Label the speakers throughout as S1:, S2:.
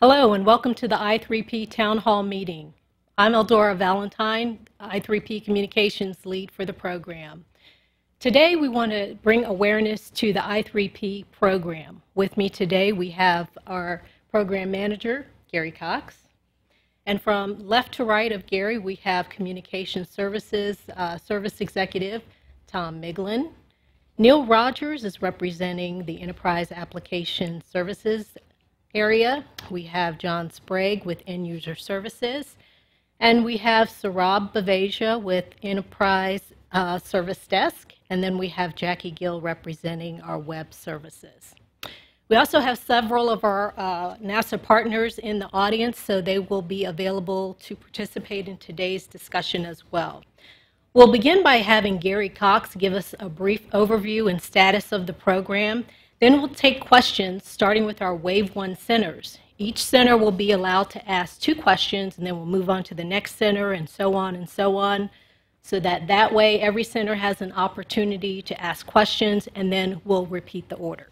S1: Hello and welcome to the I3P Town Hall meeting. I'm Eldora Valentine, I3P Communications Lead for the program. Today we want to bring awareness to the I3P program. With me today we have our program manager, Gary Cox. And from left to right of Gary we have Communication Services uh, Service Executive, Tom Miglin. Neil Rogers is representing the Enterprise Application Services area. We have John Sprague with End User Services. And we have Sarab Bavasia with Enterprise uh, Service Desk. And then we have Jackie Gill representing our web services. We also have several of our uh, NASA partners in the audience, so they will be available to participate in today's discussion as well. We'll begin by having Gary Cox give us a brief overview and status of the program. Then we'll take questions, starting with our Wave 1 centers. Each center will be allowed to ask two questions, and then we'll move on to the next center, and so on and so on, so that that way every center has an opportunity to ask questions, and then we'll repeat the order.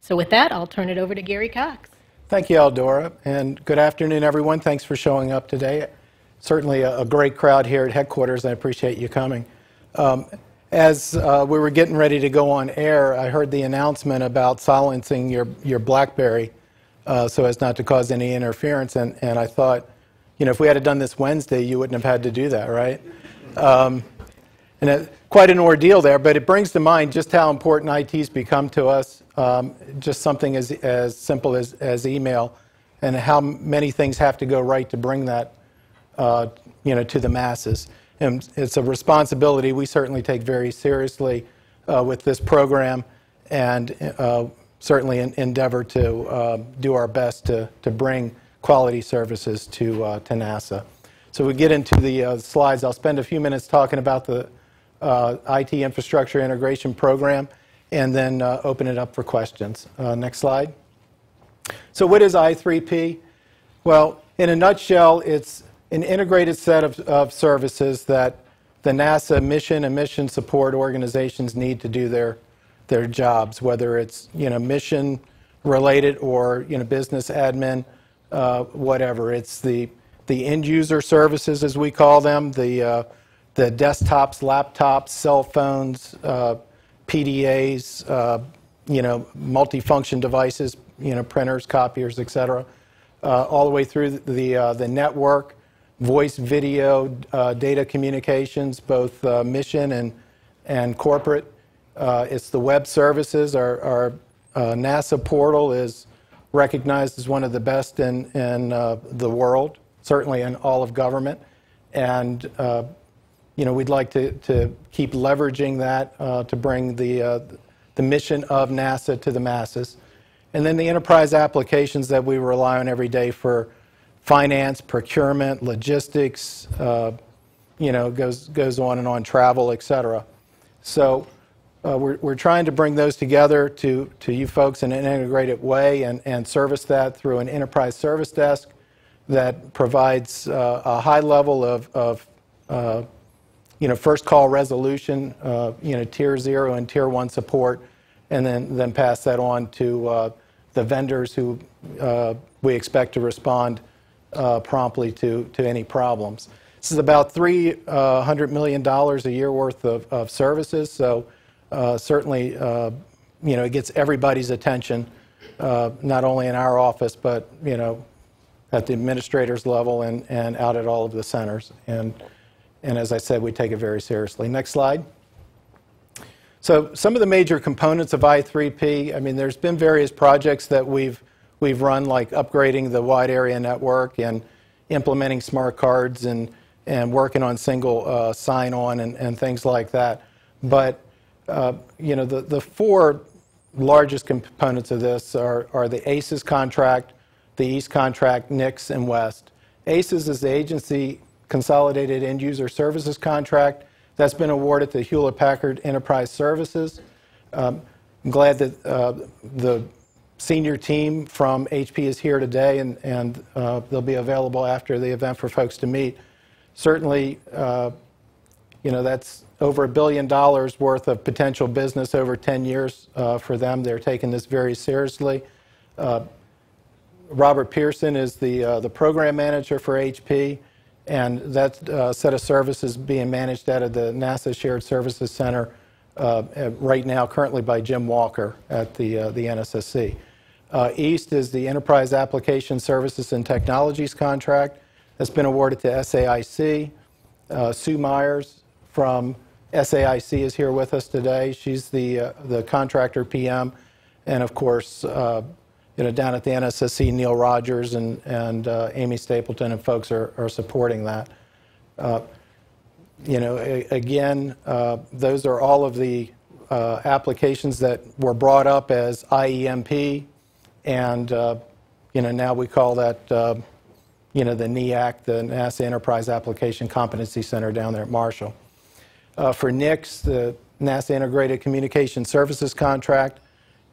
S1: So with that, I'll turn it over to Gary Cox.
S2: Thank you, Eldora, and good afternoon, everyone. Thanks for showing up today. Certainly a, a great crowd here at headquarters. I appreciate you coming. Um, as uh, we were getting ready to go on air, I heard the announcement about silencing your, your BlackBerry uh, so as not to cause any interference. And, and I thought, you know, if we had done this Wednesday, you wouldn't have had to do that, right? Um, and it, quite an ordeal there, but it brings to mind just how important IT's become to us. Um, just something as, as simple as, as email, and how many things have to go right to bring that, uh, you know, to the masses. And it's a responsibility we certainly take very seriously uh, with this program and uh, certainly endeavor to uh, do our best to, to bring quality services to, uh, to NASA. So we get into the uh, slides. I'll spend a few minutes talking about the uh, IT infrastructure integration program and then open it up for questions. next slide. So what is I3P? Well, in a nutshell, it's an integrated set of, of services that the NASA mission and mission support organizations need to do their, their jobs, whether it's you know, mission related or you know, business admin, uh, whatever. It's the, the end user services, as we call them, the, uh, the desktops, laptops, cell phones, uh, PDAs, uh, you know, multifunction devices, you know, printers, copiers, et cetera, uh, all the way through the, uh, the network, voice, video, uh, data communications, both uh, mission and, and corporate. Uh, it's the web services. Our, our uh, NASA portal is recognized as one of the best in, in uh, the world, certainly in all of government. And uh, you know, we'd like to, to keep leveraging that to bring the, the mission of NASA to the masses. And then the enterprise applications that we rely on every day for finance, procurement, logistics, uh, you know, goes, goes on and on, travel, et cetera. So uh, we're, we're trying to bring those together to, to you folks in an integrated way and, and service that through an enterprise service desk that provides uh, a high level of, of uh, you know, first call resolution, uh, you know, tier zero and tier one support, and then, then pass that on to uh, the vendors who we expect to respond uh, promptly to, to any problems. This is about $300 uh, a year worth of, of services, so uh, certainly, uh, you know, it gets everybody's attention, uh, not only in our office, but, you know, at the administrator's level and, and out at all of the centers. And, and as I said, we take it very seriously. Next slide. So some of the major components of I3P, I mean, there's been various projects that we've we've run, like upgrading the wide area network and implementing smart cards and, and working on single uh, sign-on and, and things like that. But uh, you know, the, the four largest components of this are, are the ACES contract, the East contract, NICS, and West. ACES is the Agency Consolidated End User Services contract that's been awarded to Hewlett Packard Enterprise Services. Um, I'm glad that uh, the senior team from HP is here today, and, and uh, they'll be available after the event for folks to meet. Certainly, uh, you know, that's over a billion dollars worth of potential business over 10 years uh, for them. They're taking this very seriously. Uh, Robert Pearson is the, uh, the program manager for HP, and that uh, set of services being managed out of the NASA Shared Services Center right now, currently by Jim Walker at the, the NSSC. Uh, East is the Enterprise Application Services and Technologies contract that's been awarded to SAIC. Uh, Sue Myers from SAIC is here with us today. She's the, uh, the contractor PM. And of course, uh, you know, down at the NSSC, Neil Rogers and, and uh, Amy Stapleton and folks are, are supporting that. Uh, you know, a- again, those are all of the applications that were brought up as IEMP, and, uh, you know, now we call that, uh, you know, the NEAC, the NASA Enterprise Application Competency Center down there at Marshall. Uh, For NICS, the NASA Integrated Communication Services Contract,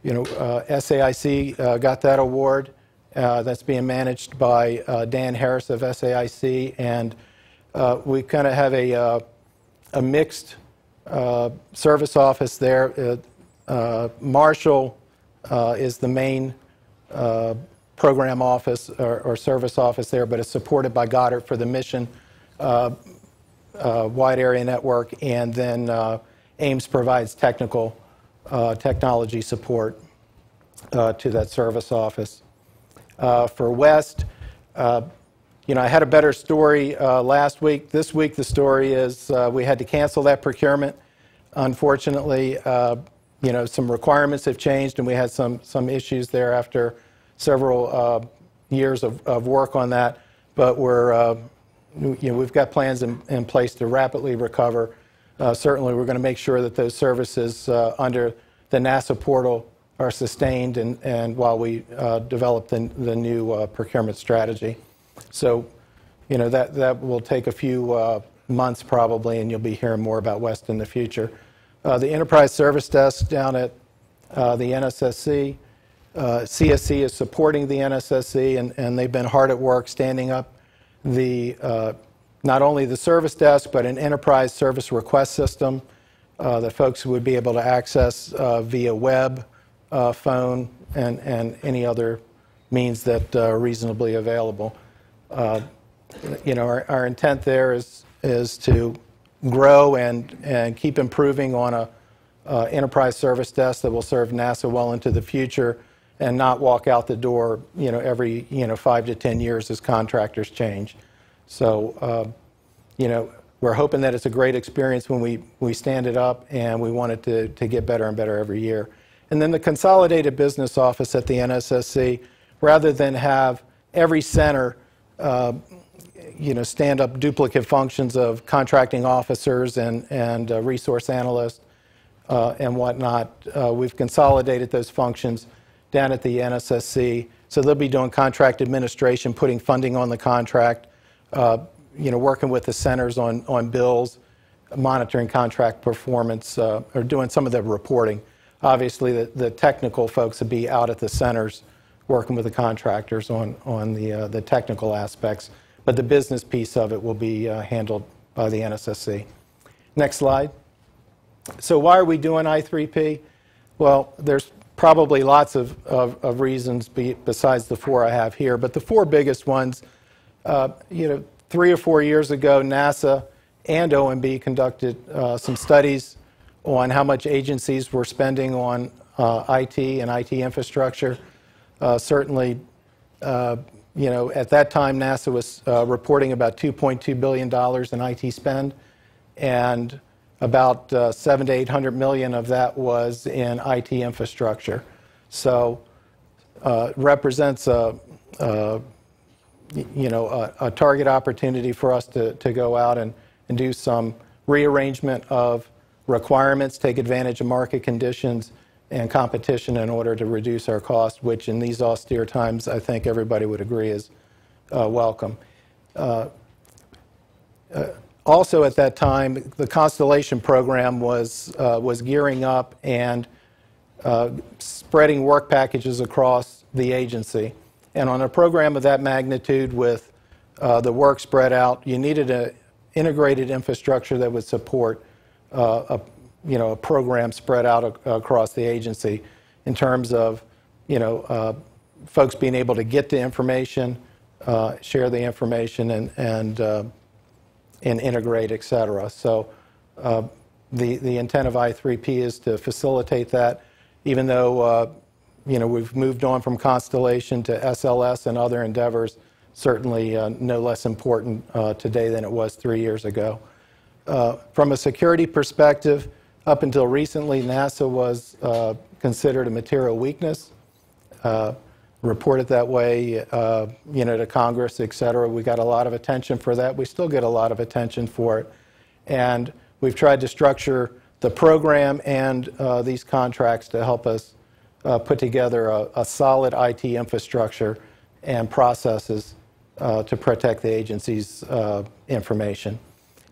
S2: you know, SAIC got that award. Uh, That's being managed by uh, Dan Harris of SAIC, and uh, we kind of have a, a mixed service office there. Marshall is the main program office or, or service office there, but it's supported by Goddard for the mission uh, uh, wide area network, and then uh, Ames provides technical uh, technology support uh, to that service office. Uh, For West, uh, you know, I had a better story uh, last week. This week, the story is uh, we had to cancel that procurement. Unfortunately, uh, you know, some requirements have changed, and we had some, some issues there after several uh, years of, of work on that. But we're, uh, you know, we've got plans in, in place to rapidly recover. Uh, Certainly, we're going to make sure that those services under the NASA portal are sustained and, and while we uh, develop the, the new uh, procurement strategy. So, you know, that, that will take a few uh, months probably, and you'll be hearing more about West in the future. The Enterprise Service Desk down at the NSSC, uh, CSC is supporting the NSSC, and, and they've been hard at work standing up the, uh, not only the service desk, but an enterprise service request system uh, that folks would be able to access uh, via web, uh, phone, and, and any other means that are reasonably available. Uh, You know, our, our intent there is, is to grow and, and keep improving on a uh, enterprise service desk that will serve NASA well into the future and not walk out the door, you know, every, you know, five to 10 years as contractors change. So, uh, you know, we're hoping that it's a great experience when we, we stand it up, and we want it to, to get better and better every year. And then the consolidated business office at the NSSC, rather than have every center, uh, you know, stand up duplicate functions of contracting officers and, and uh, resource analysts uh, and whatnot, uh, we've consolidated those functions down at the NSSC. So they'll be doing contract administration, putting funding on the contract, uh, you know, working with the centers on, on bills, monitoring contract performance, uh, or doing some of the reporting. Obviously, the, the technical folks would be out at the centers working with the contractors on, on the, uh, the technical aspects, but the business piece of it will be uh, handled by the NSSC. Next slide. So why are we doing I3P? Well, there's probably lots of, of, of reasons be, besides the four I have here, but the four biggest ones, uh, you know, three or four years ago, NASA and OMB conducted uh, some studies on how much agencies were spending on uh, IT and IT infrastructure. Uh, certainly, uh, you know, at that time, NASA was uh, reporting about $2.2 billion in IT spend, and about uh, seven to 800 million of that was in IT infrastructure. So uh, represents a, a you know, a, a target opportunity for us to, to go out and, and do some rearrangement of requirements, take advantage of market conditions and competition in order to reduce our cost, which in these austere times, I think everybody would agree is uh, welcome. Also, at that time, the Constellation program was, uh, was gearing up and uh, spreading work packages across the agency. And on a program of that magnitude with uh, the work spread out, you needed an integrated infrastructure that would support uh, a, you know, a program spread out ac- across the agency in terms of, you know, uh, folks being able to get the information, uh, share the information, and, and, and integrate, et cetera. So uh, the, the intent of I3P is to facilitate that, even though uh, you know, we've moved on from Constellation to SLS and other endeavors, certainly uh, no less important uh, today than it was three years ago. Uh, from a security perspective, up until recently, NASA was uh, considered a material weakness, uh, it that way, uh, you know, to Congress, et cetera. We got a lot of attention for that. We still get a lot of attention for it. And we've tried to structure the program and these contracts to help us uh, put together a, a, solid IT infrastructure and processes uh, to protect the agency's uh, information.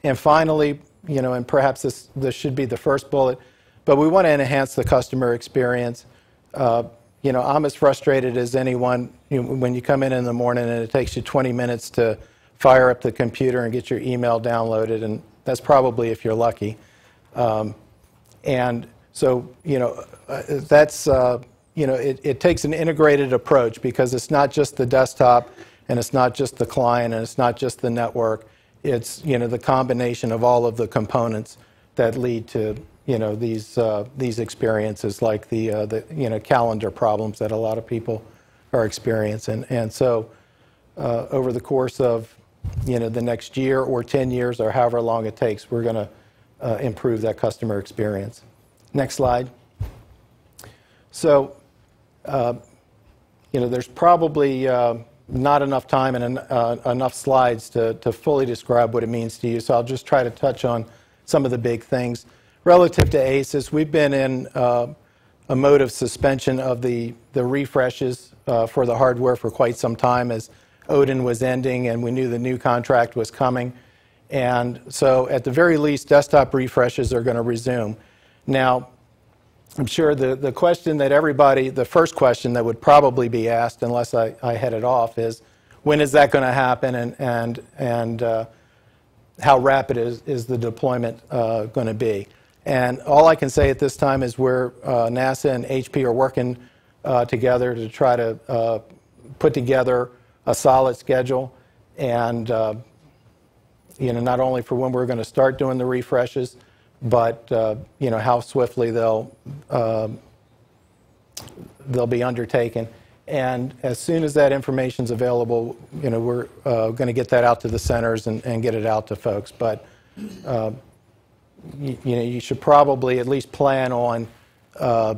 S2: And finally, you know, and perhaps this, this should be the first bullet, but we want to enhance the customer experience. Uh, you know, I'm as frustrated as anyone you know, when you come in in the morning and it takes you 20 minutes to fire up the computer and get your email downloaded, and that's probably if you're lucky. Um, and so, you know, uh, that's, uh, you know, it, it takes an integrated approach because it's not just the desktop and it's not just the client and it's not just the network. It's, you know, the combination of all of the components that lead to, you know, these, uh, these experiences like the, uh, the, you know, calendar problems that a lot of people are experiencing. And so uh, over the course of, you know, the next year or 10 years or however long it takes, we're going to uh, improve that customer experience. Next slide. So, uh, you know, there's probably uh, not enough time and enough slides to, to fully describe what it means to you, so I'll just try to touch on some of the big things. Relative to ACES, we've been in uh, a mode of suspension of the, the refreshes uh, for the hardware for quite some time as Odin was ending and we knew the new contract was coming. And so at the very least, desktop refreshes are going to resume. Now, I'm sure the, the question that everybody, the first question that would probably be asked, unless I, I head it off, is when is that going to happen and, and, and uh, how rapid is, is the deployment uh, going to be? And all I can say at this time is we're, uh, NASA and HP are working uh, together to try to uh, put together a solid schedule and, uh, you know, not only for when we're going to start doing the refreshes, but uh, you know how swiftly they'll uh, they'll be undertaken. And as soon as that information is available, you know we're going to get that out to the centers and, and, get it out to folks. But you, know you should probably at least plan on uh,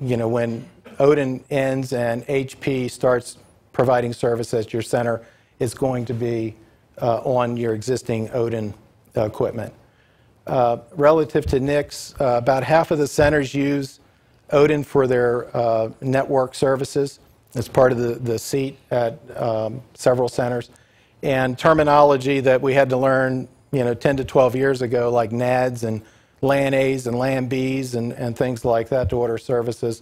S2: you know when Odin ends and HP starts providing service at your center, it's going to be uh, on your existing Odin equipment. Uh, relative to NICS, uh, about half of the centers use Odin for their uh, network services as part of the, the seat at um, several centers. And terminology that we had to learn, you know, 10 to 12 years ago, like NADs and LAN A's and LAN B's and, and things like that to order services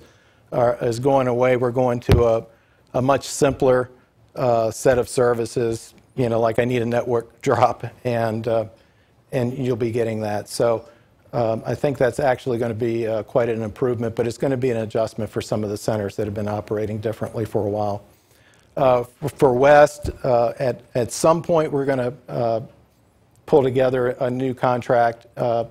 S2: are, is going away. We're going to a, a much simpler uh, set of services, you know, like I need a network drop and uh, and you'll be getting that. So um, I think that's actually going to be uh, quite an improvement, but it's going to be an adjustment for some of the centers that have been operating differently for a while. Uh, for, for, West, uh, at, at some point we're going to uh, pull together a new contract. Uh,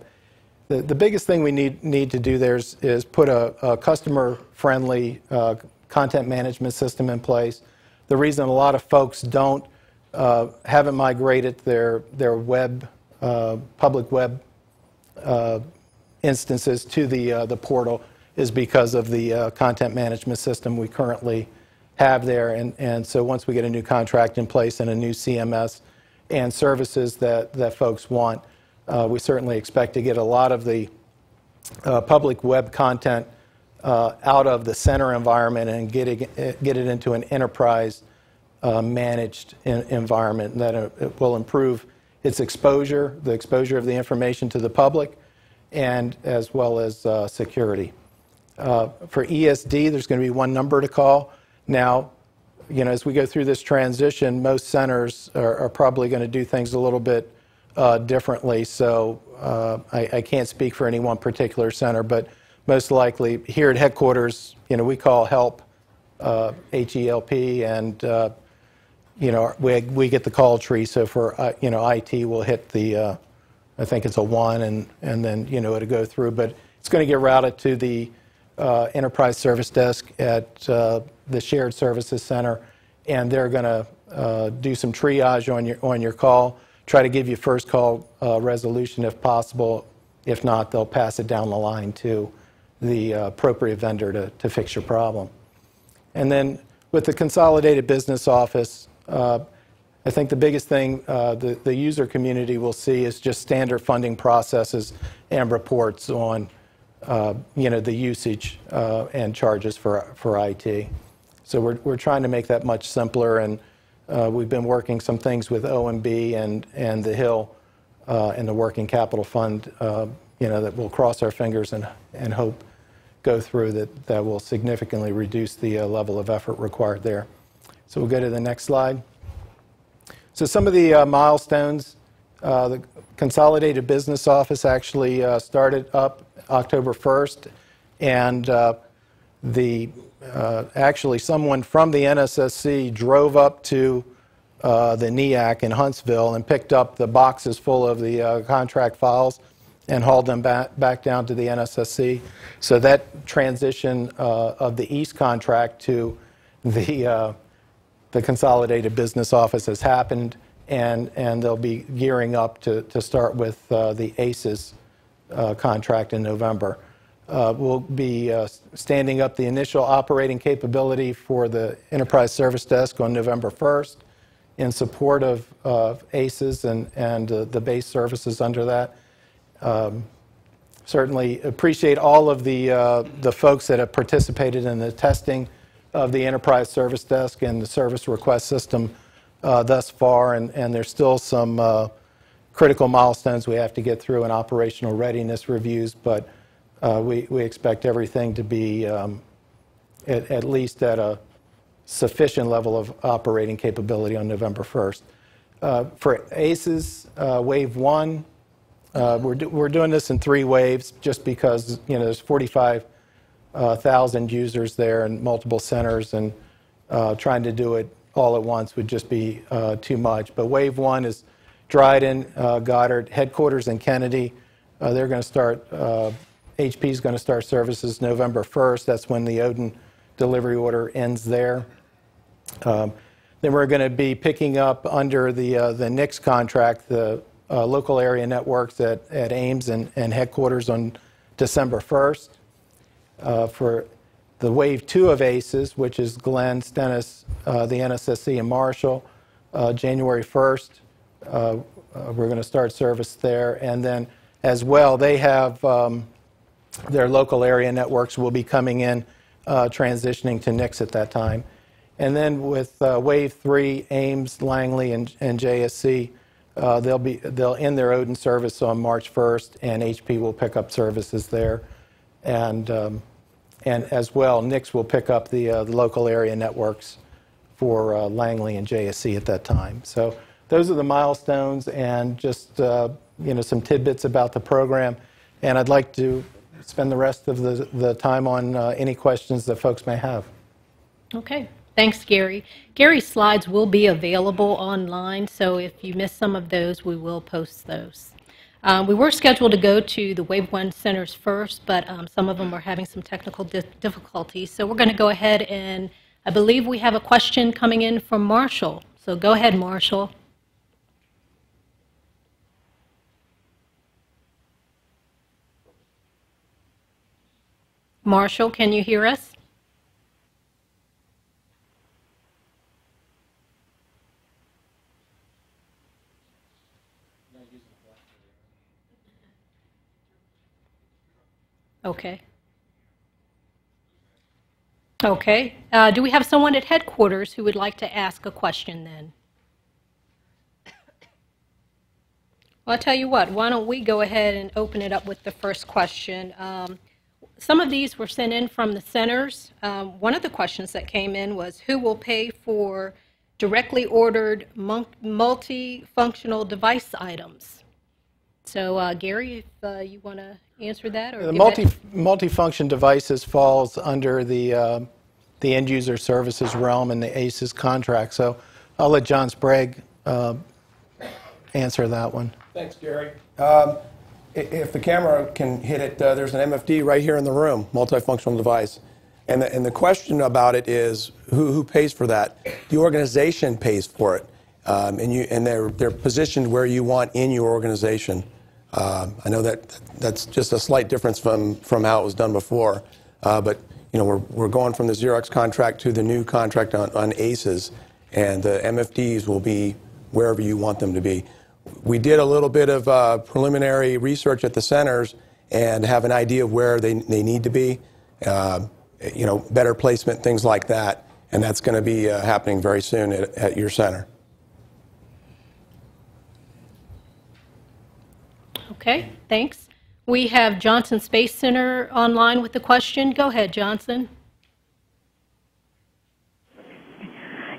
S2: the, the biggest thing we need, need to do there is, is put a, a customer-friendly uh, content management system in place. The reason a lot of folks don't haven't migrated their, their web uh, public web uh, instances to the, uh, the portal is because of the content management system we currently have there. And, and so once we get a new contract in place and a new CMS and services that, that folks want, uh, we certainly expect to get a lot of the uh, public web content uh, out of the center environment and get it, get it into an enterprise managed in, environment that it will improve its exposure, the exposure of the information to the public, and as well as uh, security. Uh, for ESD, there's going to be one number to call. Now, you know, as we go through this transition, most centers are, are probably going to do things a little bit uh, differently. So uh, I, I, can't speak for any one particular center, but most likely here at headquarters, you know, we call help uh, H-E-L-P, and, uh, you know, we, we get the call tree, so for, uh, you know, IT, we'll hit the, uh, I think it's a one, and, and then, you know, it'll go through, but it's going to get routed to the uh, enterprise service desk at uh, the shared services center, and they're going to uh, do some triage on your, on your call, try to give you first call uh, resolution if possible. If not, they'll pass it down the line to the uh, appropriate vendor to, to fix your problem. And then with the consolidated business office, uh, I think the biggest thing the, the user community will see is just standard funding processes and reports on, you know, the usage uh, and charges for, for IT. So we're, we're trying to make that much simpler, and uh, we've been working some things with OMB and, and the Hill uh, and the Working Capital Fund, uh, you know, that we'll cross our fingers and, and hope go through that, that will significantly reduce the uh, level of effort required there. So we'll go to the next slide. So some of the uh, milestones, uh, the Consolidated Business Office actually uh, started up October 1st, and uh, the, uh, actually someone from the NSSC drove up to uh, the NEAC in Huntsville and picked up the boxes full of the uh, contract files and hauled them back, back down to the NSSC. So that transition uh, of the East contract to the uh, the consolidated business office has happened, and, and they'll be gearing up to, to start with the ACES uh, contract in November. Uh, we'll be uh, standing up the initial operating capability for the Enterprise Service Desk on November 1st in support of, ACES and, and uh, the base services under that. Um, certainly appreciate all of the, uh, the folks that have participated in the testing of the enterprise service desk and the service request system uh, thus far, and, and there's still some critical milestones we have to get through in operational readiness reviews, but uh, we, we expect everything to be um, at, at least at a sufficient level of operating capability on November 1st. Uh, for ACES, uh, Wave 1, uh, we're, do, we're doing this in three waves just because, you know, there's 45,000 uh, users there and multiple centers, and uh, trying to do it all at once would just be uh, too much. But wave one is Dryden, uh, Goddard, headquarters in Kennedy. Uh, they're going to start. HP is going to start services November 1st. That's when the Odin delivery order ends there. Um, then we're going to be picking up under the uh, the NICS contract the uh, local area networks at, at Ames and, and headquarters on December 1st uh, for the wave two of ACES, which is Glenn, Stennis, uh, the NSSC, and Marshall, uh, January 1st. Uh, uh, we're going to start service there. And then as well, they have um, their local area networks will be coming in, uh, transitioning to NICS at that time. And then with wave three, Ames, Langley, and, and JSC, they'll, be, they'll end their Odin service on March 1st, and HP will pick up services there. And um, and as well, NICS will pick up the, uh, the local area networks for uh, Langley and JSC at that time. So those are the milestones and just uh, you know some tidbits about the program. And I'd like to spend the rest of the, the time on uh, any questions that folks may have.
S1: Okay. Thanks, Gary. Gary's slides will be available online, so if you miss some of those, we will post those. Um, we were scheduled to go to the Wave 1 centers first, but um, some of them are having some technical di difficulties. So we're going to go ahead and I believe we have a question coming in from Marshall. So go ahead, Marshall. Marshall, can you hear us? Okay. Okay. Uh, do we have someone at headquarters who would like to ask a question then? Well, I'll tell you what, why don't we go ahead and open it up with the first question. Um, some of these were sent in from the centers. Um, one of the questions that came in was who will pay for directly ordered multifunctional device items? So, uh, Gary, if uh, you want to answer that?
S2: Or the multi, multifunction devices falls under the, uh, the end user services realm in the ACES contract. So I'll let John Sprague uh, answer that one.
S3: Thanks, Gary. Um, i- If the camera can hit it, uh, there's an MFD right here in the room, multifunctional device. And the, and the question about it is who, who pays for that? The organization pays for it. Um, and you, and they're, they're positioned where you want in your organization. Um, I know that that's just a slight difference from, from how it was done before. Uh, but you know, we're, we're going from the Xerox contract to the new contract on, on ACES, and the MFDs will be wherever you want them to be. We did a little bit of uh, preliminary research at the centers and have an idea of where they, they need to be, uh, you know, better placement, things like that. And that's going to be uh, happening very soon at, at your center.
S1: Okay, thanks. We have Johnson Space Center online with the question. Go ahead, Johnson.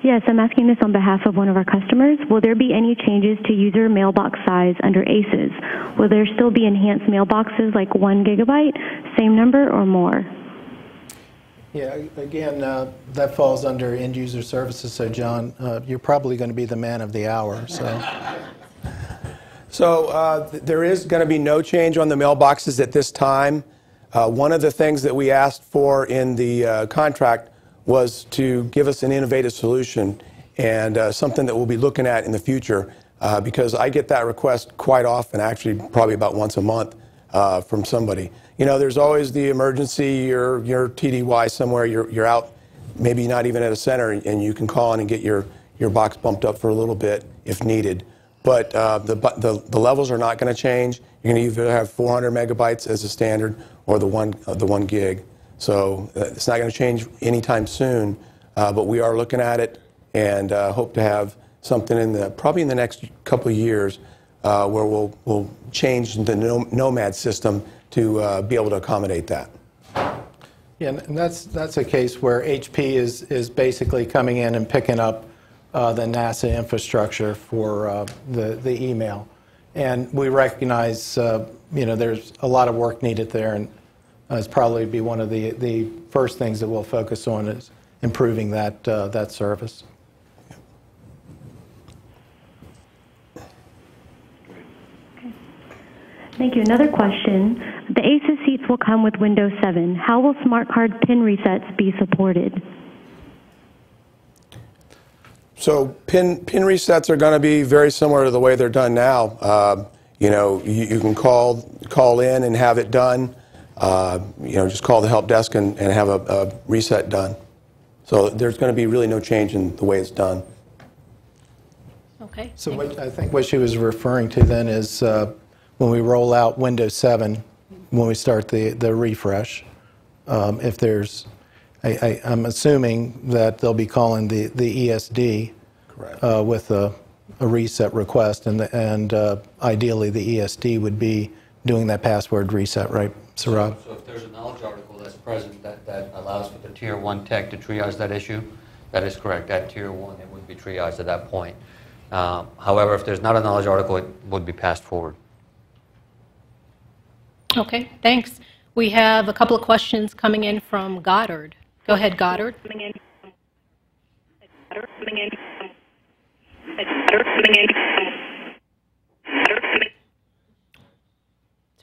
S4: Yes, I'm asking this on behalf of one of our customers. Will there be any changes to user mailbox size under ACES? Will there still be enhanced mailboxes like one gigabyte, same number, or more?
S2: Yeah, again, uh, that falls under end user services. So, John, uh, you're probably going to be the man of the hour. So,
S3: So uh, th- there is going to be no change on the mailboxes at this time. Uh, one of the things that we asked for in the uh, contract was to give us an innovative solution and uh, something that we'll be looking at in the future uh, because I get that request quite often, actually probably about once a month uh, from somebody. You know, there's always the emergency, you're, you're TDY somewhere, you're, you're out, maybe not even at a center, and you can call in and get your, your box bumped up for a little bit if needed. But uh, the, the, the levels are not going to change. You're going to either have 400 megabytes as a standard or the one, uh, the one gig. So uh, it's not going to change anytime soon, uh, but we are looking at it and uh, hope to have something in the, probably in the next couple of years uh, where we'll, we'll change the Nomad system to uh, be able to accommodate that.
S2: yeah, and that's that's a case where HP is is basically coming in and picking up uh, the NASA infrastructure for the the email, and we recognize you know there's a lot of work needed there, and uh, it's probably be one of the the first things that we'll focus on is improving that uh, that service.
S4: Thank you. Another question. The ACES seats will come with Windows 7. How will smart card pin resets be supported?
S3: So pin pin resets are going to be very similar to the way they're done now. Uh, you know, you, you can call call in and have it done. Uh, you know, just call the help desk and, and have a, a reset done. So there's going to be really no change in the way it's done.
S1: Okay.
S2: So what, I think what she was referring to then is uh, when we roll out Windows 7, when we start the, the refresh, um, if there's, I, I, I'm assuming that they'll be calling the, the ESD uh, with a, a reset request, and, the, and uh, ideally the ESD would be doing that password reset, right, Sarab?
S5: So if there's a knowledge article that's present that, that allows for the tier one tech to triage that issue, that is correct. At tier one, it would be triaged at that point. Um, However, if there's not a knowledge article, it would be passed forward.
S1: Okay, thanks. We have a couple of questions coming in from Goddard. Go ahead, Goddard.
S6: coming in. Coming in. Coming in.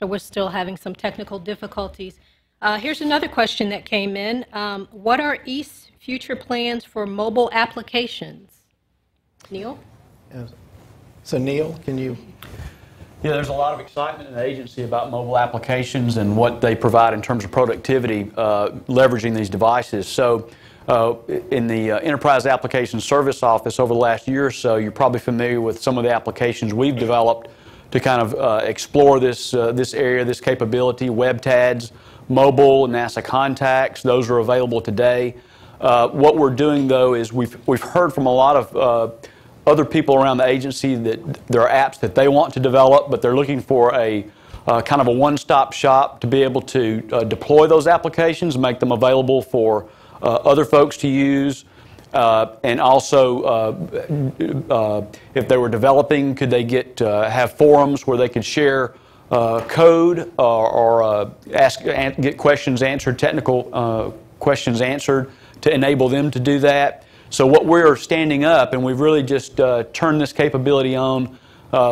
S1: So we're still having some technical difficulties. Uh, Here's another question that came in. Um, What are East's future plans for mobile applications? Neil?
S2: So Neil, can you?
S7: Yeah, there's a lot of excitement in the agency about mobile applications and what they provide in terms of productivity, uh, leveraging these devices. So, uh, in the uh, Enterprise Application Service Office over the last year or so, you're probably familiar with some of the applications we've developed to kind of uh, explore this uh, this area, this capability. WebTads, mobile, NASA contacts, those are available today. Uh, what we're doing though is we've we've heard from a lot of uh, other people around the agency that there are apps that they want to develop, but they're looking for a uh, kind of a one-stop shop to be able to uh, deploy those applications, make them available for other folks to use. Uh, and also, uh, uh, if they were developing, could they get uh, have forums where they could share uh, code or, ask get questions answered, technical questions answered to enable them to do that. So what we're standing up, and we've really just turned this capability on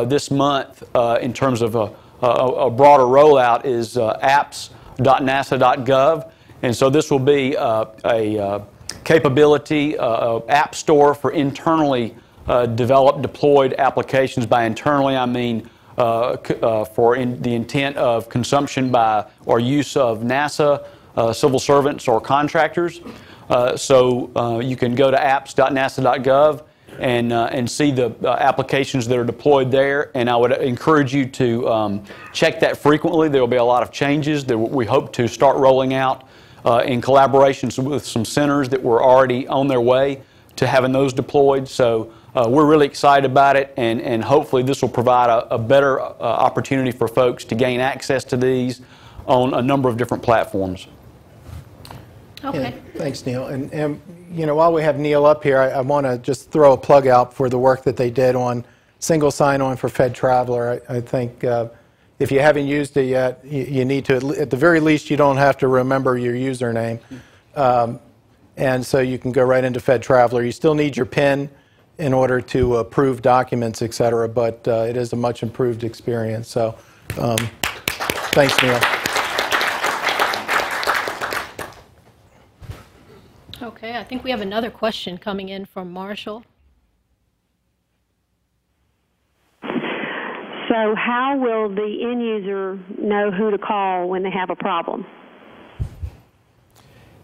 S7: this month in terms of a, a, a broader rollout, is apps.nasa.gov. And so this will be uh, a uh, capability, uh, app store for internally uh, developed, deployed applications. By internally, I mean uh, uh, for in the intent of consumption by or use of NASA, uh, civil servants, or contractors. Uh, so uh, you can go to apps.nasa.gov and, uh, and see the uh, applications that are deployed there. And I would encourage you to um, check that frequently. There will be a lot of changes that we hope to start rolling out uh, in collaborations with some centers that were already on their way to having those deployed. So uh, we're really excited about it, and, and hopefully this will provide a, a better uh, opportunity for folks to gain access to these on a number of different platforms.
S1: Okay.
S2: Yeah, Thanks, Neil. And, and, you know, while we have Neil up here, I, I want to just throw a plug out for the work that they did on single sign-on for Fed Traveler. I, I think uh, if you haven't used it yet, you, you need to, at the very least, you don't have to remember your username. Um, and so you can go right into Fed Traveler. You still need your PIN in order to approve documents, et cetera, but uh, it is a much improved experience. So um, thanks, Neil.
S1: Okay, I think we have another question coming in from Marshall.
S6: So how will the end user know who to call when they have a problem?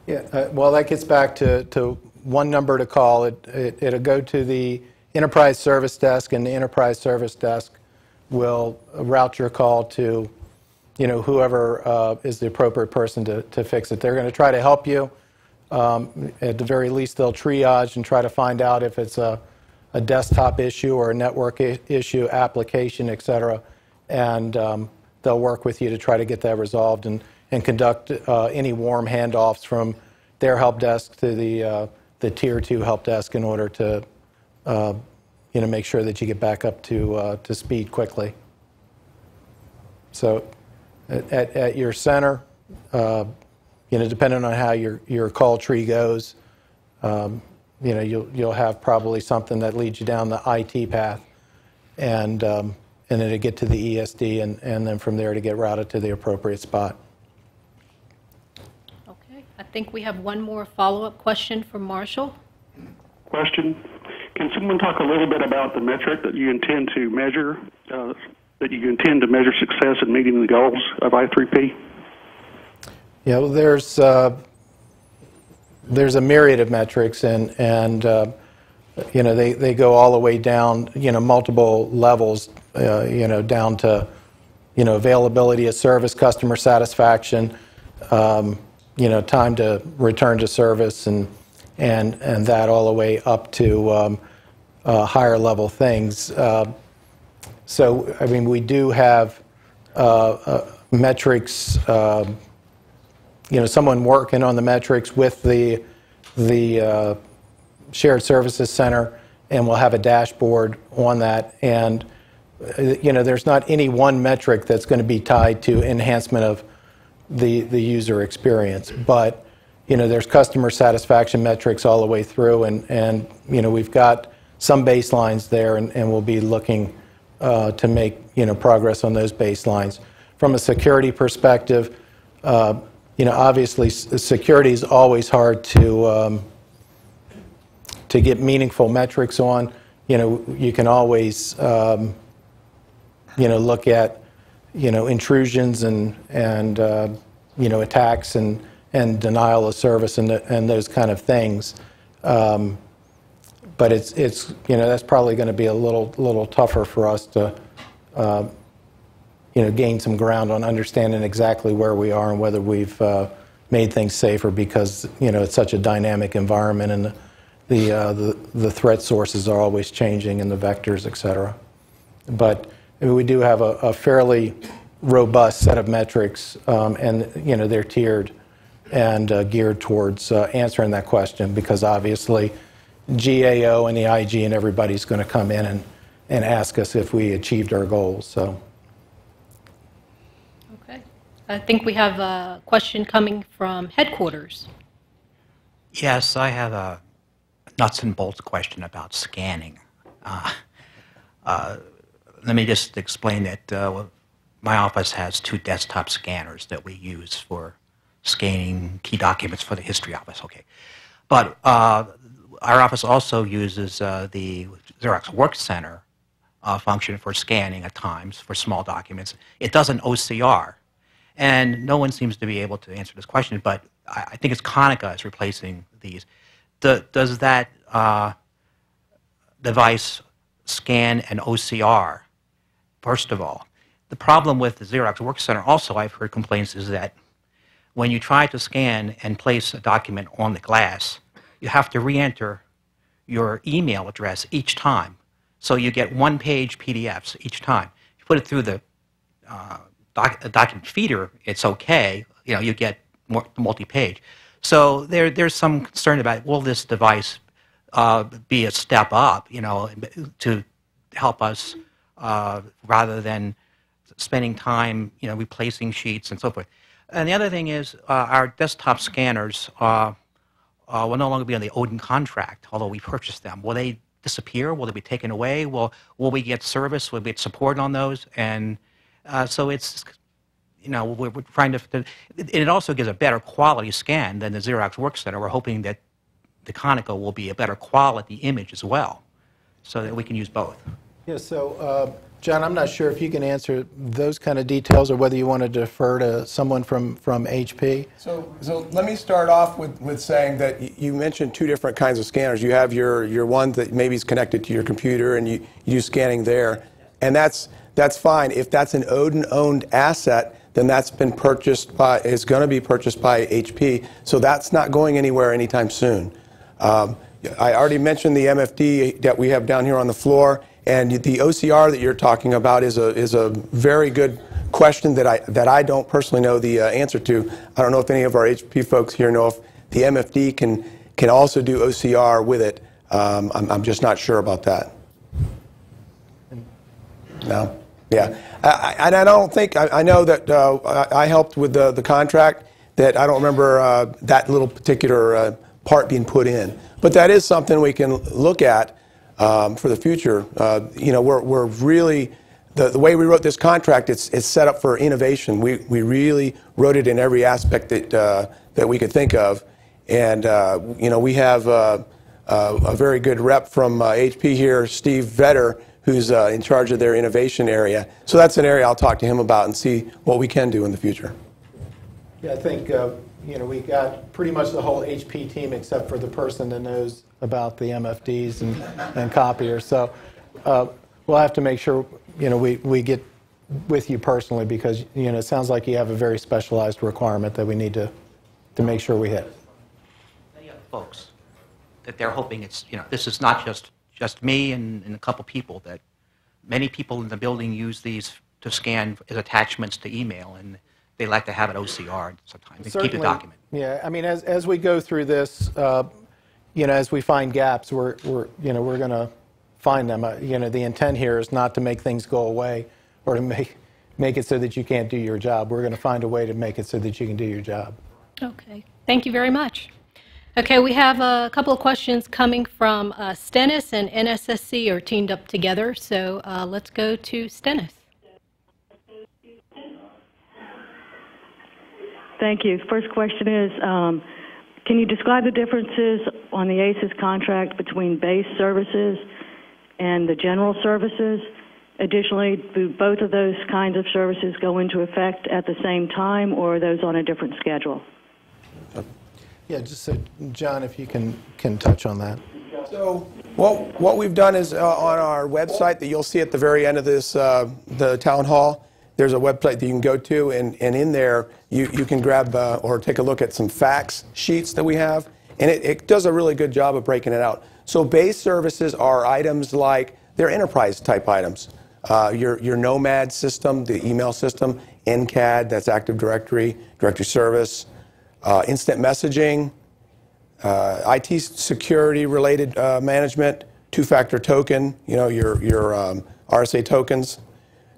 S2: Yeah, uh, well, that gets back to, to one number to call. It, it, it'll go to the enterprise service desk, and the enterprise service desk will route your call to, you know, whoever uh, is the appropriate person to, to fix it. They're going to try to help you. Um, at the very least, they'll triage and try to find out if it's a, a desktop issue or a network issue, application, et cetera, and um, they'll work with you to try to get that resolved and, and conduct uh, any warm handoffs from their help desk to the, uh, the tier two help desk in order to, uh, you know, make sure that you get back up to, uh, to speed quickly. So at, at, at your center, uh, you know, depending on how your, your call tree goes, um, you know, you'll, you'll have probably something that leads you down the IT path, and, um, and then to get to the ESD, and, and then from there to get routed to the appropriate spot.
S1: Okay, I think we have one more follow-up question from Marshall.
S8: Question. Can someone talk a little bit about the metric that you intend to measure, uh, that you intend to measure success in meeting the goals of I3P?
S2: Yeah, well, there's, uh, there's a myriad of metrics, and, and uh, you know, they, they go all the way down, you know, multiple levels, uh, you know, down to, you know, availability of service, customer satisfaction, um, you know, time to return to service, and, and, and that all the way up to um, uh, higher level things. Uh, so, I mean, we do have uh, uh, metrics. You know, someone working on the metrics with the, the uh, shared services center, and we'll have a dashboard on that. And, uh, you know, there's not any one metric that's going to be tied to enhancement of the, the user experience. But, you know, there's customer satisfaction metrics all the way through, and, and you know, we've got some baselines there, and, and we'll be looking uh, to make, you know, progress on those baselines. From a security perspective, uh, you know, obviously, security is always hard to, um, to get meaningful metrics on. You know, you can always, um, you know, look at, you know, intrusions and, and uh, you know, attacks and, and denial of service and, th- and those kind of things. Um, But it's, it's, you know, that's probably going to be a little, little tougher for us to, uh, you know, gain some ground on understanding exactly where we are and whether we've uh, made things safer because, you know, it's such a dynamic environment and the, the, uh, the, the threat sources are always changing and the vectors, et cetera. But I mean, we do have a, a fairly robust set of metrics um, and, you know, they're tiered and uh, geared towards uh, answering that question because obviously GAO and the IG and everybody's going to come in and, and ask us if we achieved our goals, so.
S1: I think we have a question coming from headquarters.
S9: Yes, I have a nuts and bolts question about scanning. Uh, uh, let me just explain that uh, my office has two desktop scanners that we use for scanning key documents for the history office. Okay, but uh, our office also uses uh, the Xerox WorkCentre uh, function for scanning at times for small documents. It does an OCR, and no one seems to be able to answer this question. But I, I think it's Konica is replacing these. Do, does that uh, device scan an OCR? First of all, the problem with the Xerox WorkCentre, also I've heard complaints, is that when you try to scan and place a document on the glass, you have to re-enter your email address each time. So you get one-page PDFs each time. You put it through the uh, doc, document feeder, it's okay. You know, you get multi-page. So there, there's some concern about will this device uh, be a step up, you know, to help us uh, rather than spending time, you know, replacing sheets and so forth. And the other thing is uh, our desktop scanners uh, uh, will no longer be on the Odin contract, although we purchased them. Will they disappear? Will they be taken away? Will, will we get service? Will we get support on those? And uh, so it's, you know, we're, we're trying to, to, it also gives a better quality scan than the Xerox WorkCentre. We're hoping that the Konica will be a better quality image as well, so that we can use both.
S2: Yeah, so, uh, John, I'm not sure if you can answer those kind of details or whether you want to defer to someone from, from HP.
S3: So, so let me start off with, with saying that you mentioned two different kinds of scanners. You have your, your one that maybe is connected to your computer and you, you do scanning there. And that's, that's fine. If that's an Odin-owned asset, then that's been purchased by, is going to be purchased by HP. So that's not going anywhere anytime soon. Um, I already mentioned the MFD that we have down here on the floor, and the OCR that you're talking about is a, is a very good question that I, that I don't personally know the uh, answer to. I don't know if any of our HP folks here know if the MFD can, can also do OCR with it. Um, I'm, I'm just not sure about that. No? Yeah. I, and I don't think, I, I know that uh, I, helped with the, the contract, that I don't remember uh, that little particular uh, part being put in. But that is something we can look at um, for the future. Uh, you know, we're, we're really, the, the way we wrote this contract, it's, it's set up for innovation. We, we really wrote it in every aspect that, uh, that we could think of. And, uh, you know, we have a very good rep from HP here, Steve Vetter, who's uh, in charge of their innovation area. So that's an area I'll talk to him about and see what we can do in the future.
S2: Yeah, I think, uh, you know, we got pretty much the whole HP team except for the person that knows about the MFDs and, and copiers. So uh, we'll have to make sure, you know, we, we get with you personally because, you know, it sounds like you have a very specialized requirement that we need to, to make sure we hit.
S9: Many other folks that they're hoping it's, you know, this is not just, just me and, and a couple people, that many people in the building use these to scan as attachments to email, and they like to have an OCR sometimes, to keep the document.
S2: Yeah, I mean, as, as we go through this, uh, you know, as we find gaps, we're, we're you know, we're going to find them. Uh, You know, the intent here is not to make things go away or to make, make it so that you can't do your job. We're going to find a way to make it so that you can do your job.
S1: Okay, thank you very much. Okay, we have a couple of questions coming from uh, Stennis and NSSC are teamed up together, so uh, let's go to Stennis.
S10: Thank you. First question is, um, can you describe the differences on the ACES contract between base services and the general services? Additionally, do both of those kinds of services go into effect at the same time, or are those on a different schedule?
S2: Yeah, just so, John, if you can, can touch on that.
S3: So what, what we've done is uh, on our website that you'll see at the very end of this, uh, the town hall, there's a website that you can go to, and, and in there you, you can grab uh, or take a look at some facts sheets that we have, and it, it does a really good job of breaking it out. So base services are items like, they're enterprise type items. Uh, your, your Nomad system, the email system, NCAD, that's Active Directory, Directory Service, uh, instant messaging, uh, IT security related uh, management, two factor token, you know, your, your um, RSA tokens,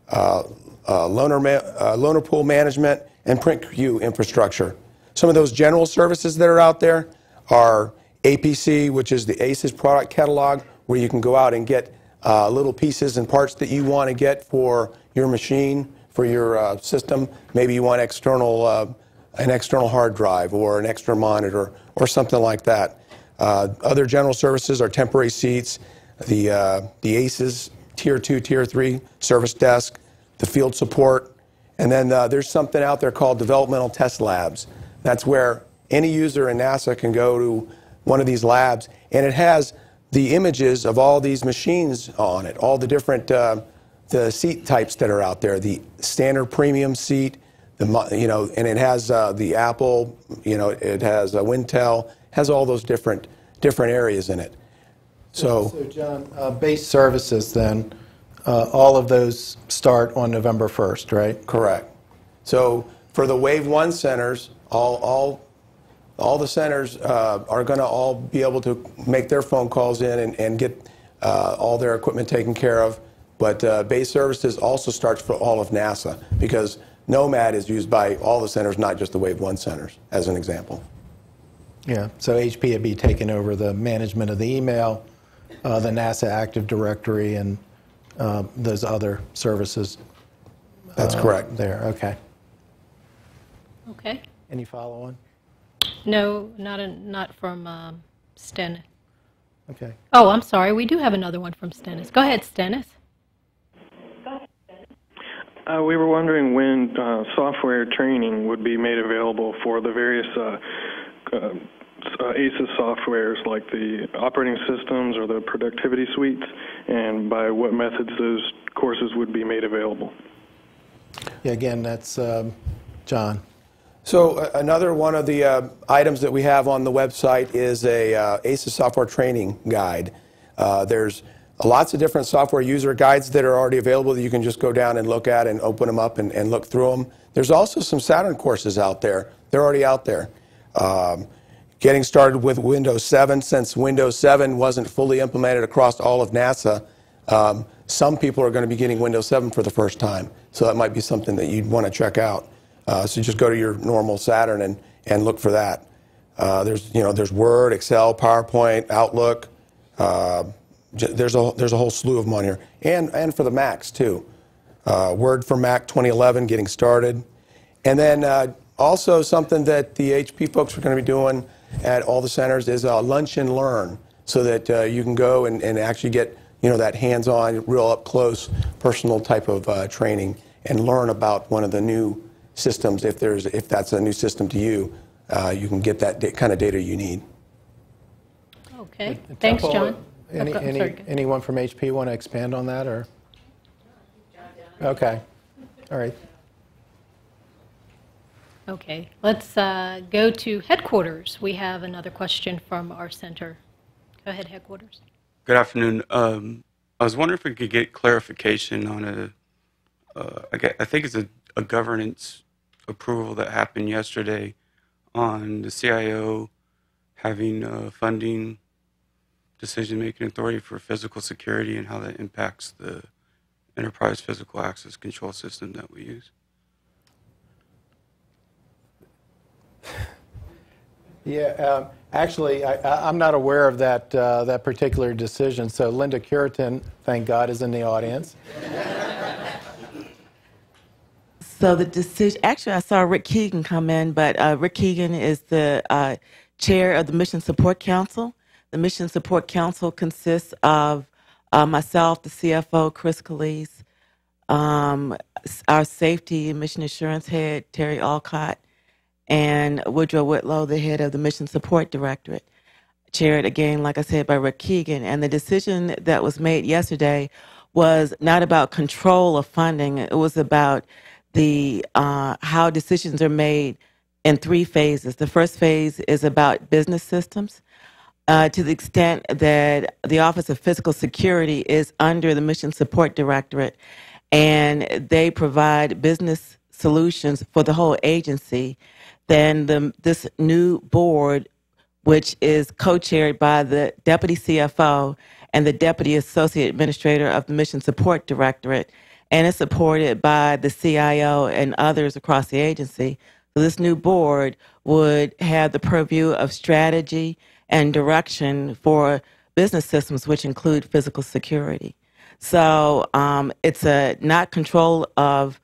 S3: uh, uh, loaner, ma- uh, loaner pool management, and print queue infrastructure. Some of those general services that are out there are APC, which is the ACES product catalog, where you can go out and get uh, little pieces and parts that you want to get for your machine, for your uh, system. Maybe you want external, an external hard drive or an extra monitor or something like that. Uh, other general services are temporary seats, the, uh, the ACES Tier 2, Tier 3 service desk, the field support, and then uh, there's something out there called developmental test labs. That's where any user in NASA can go to one of these labs, and it has the images of all these machines on it, all the different uh, the seat types that are out there, the standard premium seat, the you know, and it has uh, the Apple, you know, it has uh, Wintel, has all those different different areas in it. So,
S2: So, John, uh, base services then, uh, all of those start on November 1st, right?
S3: correct. So for the Wave One centers, all all all the centers uh, are going to all be able to make their phone calls in and, and get uh, all their equipment taken care of. But uh, base services also starts for all of NASA because Nomad is used by all the centers, not just the Wave One centers, as an example.
S2: Yeah, so HP would be taking over the management of the email, uh, the NASA Active Directory, and uh, those other services
S3: That's
S2: uh,
S3: correct.
S2: there, okay.
S1: Okay.
S2: Any follow-on?
S1: No, not, a, not from um, Stennis.
S2: Okay.
S1: Oh, I'm sorry. We do have another one from Stennis. Go ahead, Stennis.
S11: Uh, we were wondering when uh, software training would be made available for the various uh, uh, uh, ACES softwares, like the operating systems or the productivity suites, and by what methods those courses would be made available.
S2: Yeah, again, that's um, John.
S3: So uh, another one of the uh, items that we have on the website is a uh, ACES software training guide. Uh, there's lots of different software user guides that are already available that you can just go down and look at and open them up and, and look through them. There's also some SATERN courses out there. They're already out there. Um, getting started with Windows 7, since Windows 7 wasn't fully implemented across all of NASA, um, some people are going to be getting Windows 7 for the first time. So that might be something that you'd want to check out. Uh, so just go to your normal SATERN and, and look for that. Uh, there's, you know, there's Word, Excel, PowerPoint, Outlook. Uh, there's, a, there's a whole slew of them on here. And, and for the Macs, too. Uh, Word for Mac 2011, getting started. And then uh, also something that the HP folks are going to be doing at all the centers is uh, lunch and learn, so that uh, you can go and, and actually get you know that hands-on, real up-close, personal type of uh, training and learn about one of the new systems. If there's if that's a new system to you, uh, you can get that kind of data you need.
S1: Okay. Thanks, John.
S2: Any,
S1: Okay,
S2: any,
S1: sorry,
S2: anyone from HP want to expand on that, or? Okay, all right.
S1: Okay. Let's uh, go to headquarters. We have another question from our center. Go ahead, headquarters.
S12: Good afternoon. Um, I was wondering if we could get clarification on a, uh, I, get, I think it's a, a governance approval that happened yesterday on the CIO having uh, funding decision-making authority for physical security and how that impacts the enterprise physical access control system that we use.
S2: Yeah, um, actually, I, I- I'm not aware of that, uh, that particular decision, so Linda Cureton, thank God, is in the audience.
S13: So the decision, actually, I saw Rick Keegan come in, but uh, Rick Keegan is the uh, chair of the Mission Support Council. The Mission Support Council consists of uh, myself, the CFO, Chris Calise, um, our safety and mission assurance head, Terry Wilcutt, and Woodrow Whitlow, the head of the Mission Support Directorate chaired again, like I said, by Rick Keegan. And the decision that was made yesterday was not about control of funding. It was about the uh, how decisions are made in three phases. The first phase is about business systems. Uh, to the extent that the Office of Physical Security is under the Mission Support Directorate, and they provide business solutions for the whole agency, then the, this new board which is co-chaired by the deputy CFO and the deputy associate administrator of the Mission Support Directorate, and is supported by the CIO and others across the agency. So this new board would have the purview of strategy and direction for business systems, which include physical security. So um, it's a not control of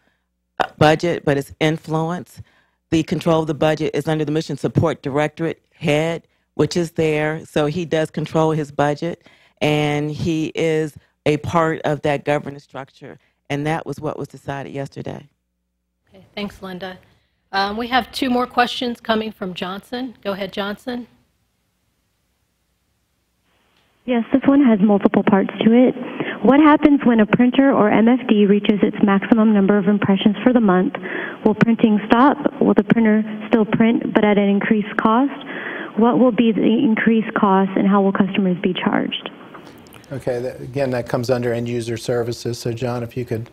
S13: uh, budget, but it's influence. The control of the budget is under the Mission Support Directorate head, which is there. So he does control his budget, and he is a part of that governance structure. And that was what was decided yesterday.
S1: Okay, thanks, Linda. Um, we have two more questions coming from Johnson. Go ahead, Johnson.
S4: Yes, this one has multiple parts to it. What happens when a printer or MFD reaches its maximum number of impressions for the month? Will printing stop? Will the printer still print but at an increased cost? What will be the increased cost and how will customers be charged?
S2: Okay, that, again, that comes under end user services. So, John, if you could.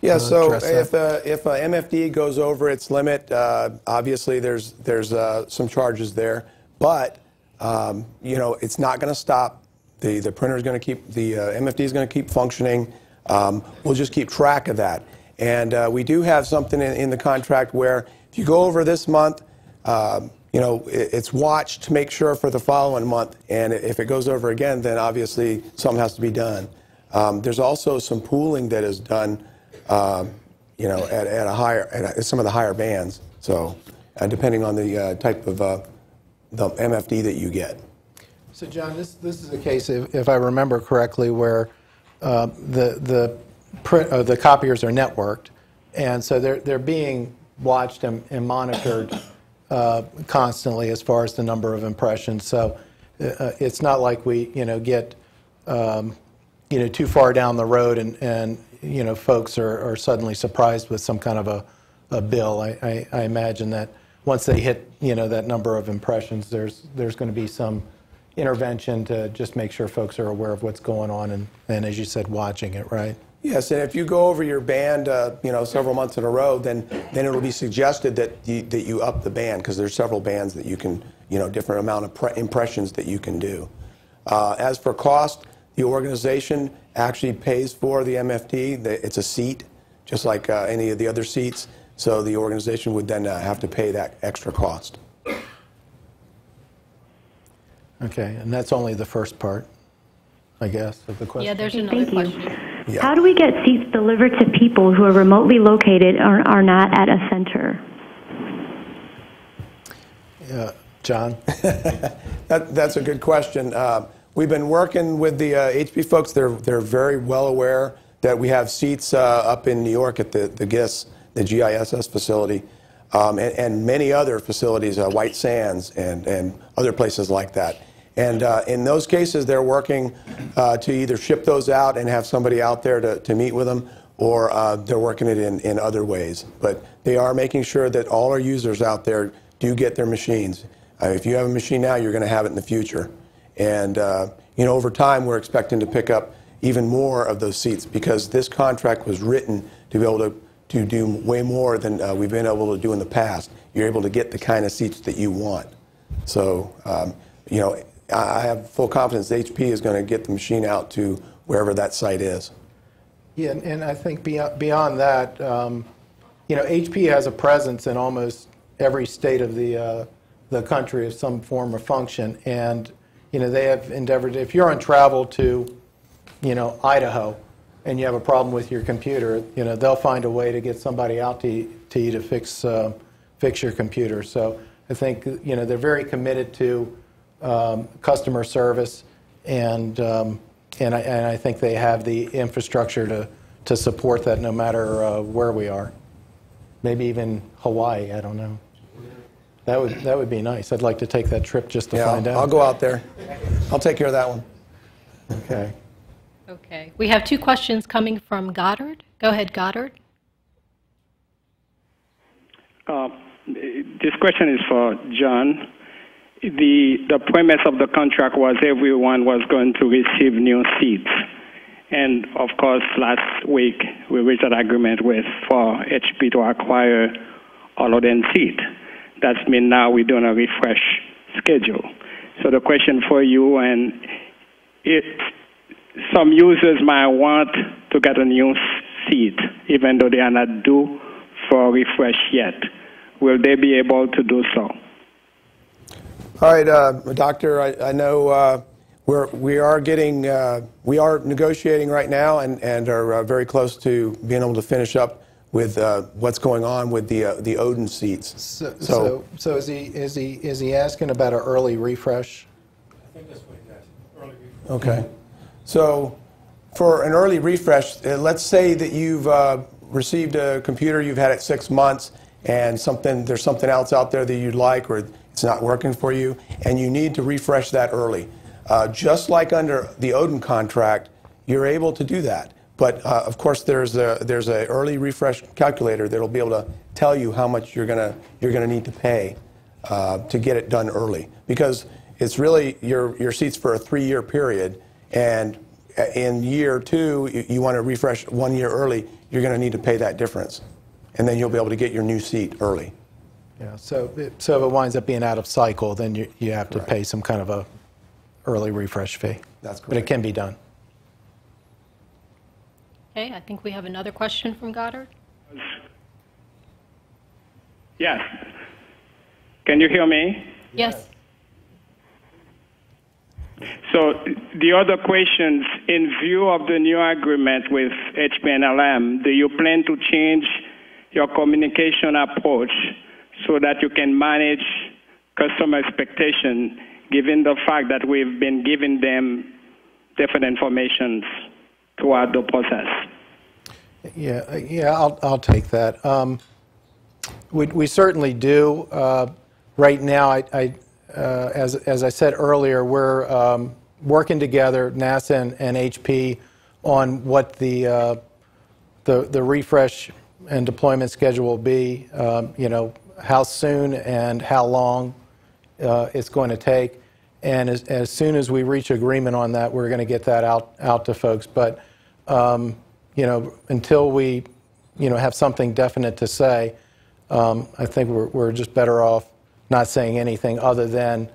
S3: Yeah,
S2: uh,
S3: so
S2: address that.
S3: if, uh, if a MFD goes over its limit, uh, obviously there's, there's uh, some charges there. But, um, you know, it's not going to stop. The, the printer is going to keep, the uh, MFD is going to keep functioning. Um, we'll just keep track of that. And uh, we do have something in, in the contract where if you go over this month, um, you know, it, it's watched to make sure for the following month. And if it goes over again, then obviously something has to be done. Um, there's also some pooling that is done, um, you know, at, at a higher, at a, some of the higher bands. So, uh, depending on the uh, type of uh, the MFD that you get.
S2: So, John, this, this is a case, if, if I remember correctly, where uh, the, the, print, uh, the copiers are networked, and so they're, they're being watched and, and monitored uh, constantly as far as the number of impressions. So uh, it's not like we, you know, get, um, you know, too far down the road and, and you know, folks are, are suddenly surprised with some kind of a, a bill. I, I, I imagine that once they hit, you know, that number of impressions, there's, there's going to be some intervention to just make sure folks are aware of what's going on and, and as you said, watching it, right?
S3: Yes, and if you go over your band, uh, you know, several months in a row, then then it'll be suggested that you, that you up the band because there's several bands that you can, you know, different amount of pre- impressions that you can do. Uh, as for cost, the organization actually pays for the MFD. The, it's a seat, just like uh, any of the other seats. So the organization would then uh, have to pay that extra cost.
S2: Okay, and that's only the first part, I guess, of the question.
S1: Yeah, there's another
S4: thank you.
S1: question.
S3: Yeah.
S4: How do we get seats delivered to people who are remotely located or are not at a center?
S2: Uh, John?
S3: That, that's a good question. Uh, we've been working with the uh, HP folks. They're, they're very well aware that we have seats uh, up in New York at the, the GIS, the GISS facility, um, and, and many other facilities, uh, White Sands and, and other places like that. And uh, in those cases, they're working uh, to either ship those out and have somebody out there to, to meet with them, or uh, they're working it in, in other ways. But they are making sure that all our users out there do get their machines. Uh, if you have a machine now, you're going to have it in the future. And uh, you know, over time, we're expecting to pick up even more of those seats because this contract was written to be able to, to do way more than uh, we've been able to do in the past. You're able to get the kind of seats that you want. So, um, you know, I have full confidence HP is going to get the machine out to wherever that site is.
S2: Yeah, and, and I think beyond, beyond that, um, you know, HP has a presence in almost every state of the, uh, the country of some form or function. And, you know, they have endeavored, if you're on travel to, you know, Idaho, and you have a problem with your computer, you know, they'll find a way to get somebody out to, to you to fix, uh, fix your computer. So I think, you know, they're very committed to um, customer service, and, um, and, I, and I think they have the infrastructure to, to support that no matter uh, where we are. Maybe even Hawaii, I don't know. That would, that would be nice. I'd like to take that trip just to
S3: Yeah,
S2: find out.
S3: I'll go out there. I'll take care of that one.
S2: Okay.
S1: Okay. We have two questions coming from Goddard. Go ahead, Goddard.
S14: Uh, this question is for John. The, the premise of the contract was everyone was going to receive new seats. And of course, last week we reached an agreement with for HP to acquire all of them seats. That's mean now we're doing a refresh schedule. So the question for you, and it, some users might want to get a new seat, even though they are not due for refresh yet. will they be able to do so?
S3: All right, uh, Doctor, I, I know uh, we're, we are getting, uh, we are negotiating right now and, and are uh, very close to being able to finish up with uh, what's going on with the, uh, the Odin seats.
S2: So, so, so is he, is he, is he asking about an early refresh? I think that's what he's asking, early refresh.
S3: Okay. So for an early refresh, uh, let's say that you've uh, received a computer, you've had it six months, and something there's something else out there that you'd like, or it's not working for you, and you need to refresh that early. Uh, just like under the Odin contract, you're able to do that. But uh, of course, there's a there's a early refresh calculator that'll be able to tell you how much you're gonna you're gonna need to pay uh, to get it done early because it's really your your seats for a three-year period, and in year two you, you want to refresh one year early. You're going to need to pay that difference, and then you'll be able to get your new seat early.
S2: Yeah, so, it- so if it winds up being out of cycle, then you, you have to pay some kind of a early refresh fee.
S3: That's correct.
S2: But it can be done.
S1: Okay, I think we have another question from Goddard.
S14: Yes. Can you hear me?
S1: Yes.
S14: So the other questions, in view of the new agreement with HPNLM, do you plan to change your communication approach so that you can manage customer expectation, given the fact that we've been giving them different information throughout the process?
S2: Yeah, yeah, I'll, I'll take that. Um, we, we certainly do. Uh, right now, I, I, uh, as, as I said earlier, we're um, working together, NASA and, and HP, on what the, uh, the, the refresh and deployment schedule will be. Um, you know, how soon and how long uh, it's going to take. And as, as soon as we reach agreement on that, we're going to get that out, out to folks. But um, you know, until we, you know, have something definite to say, um, I think we're, we're just better off not saying anything other than,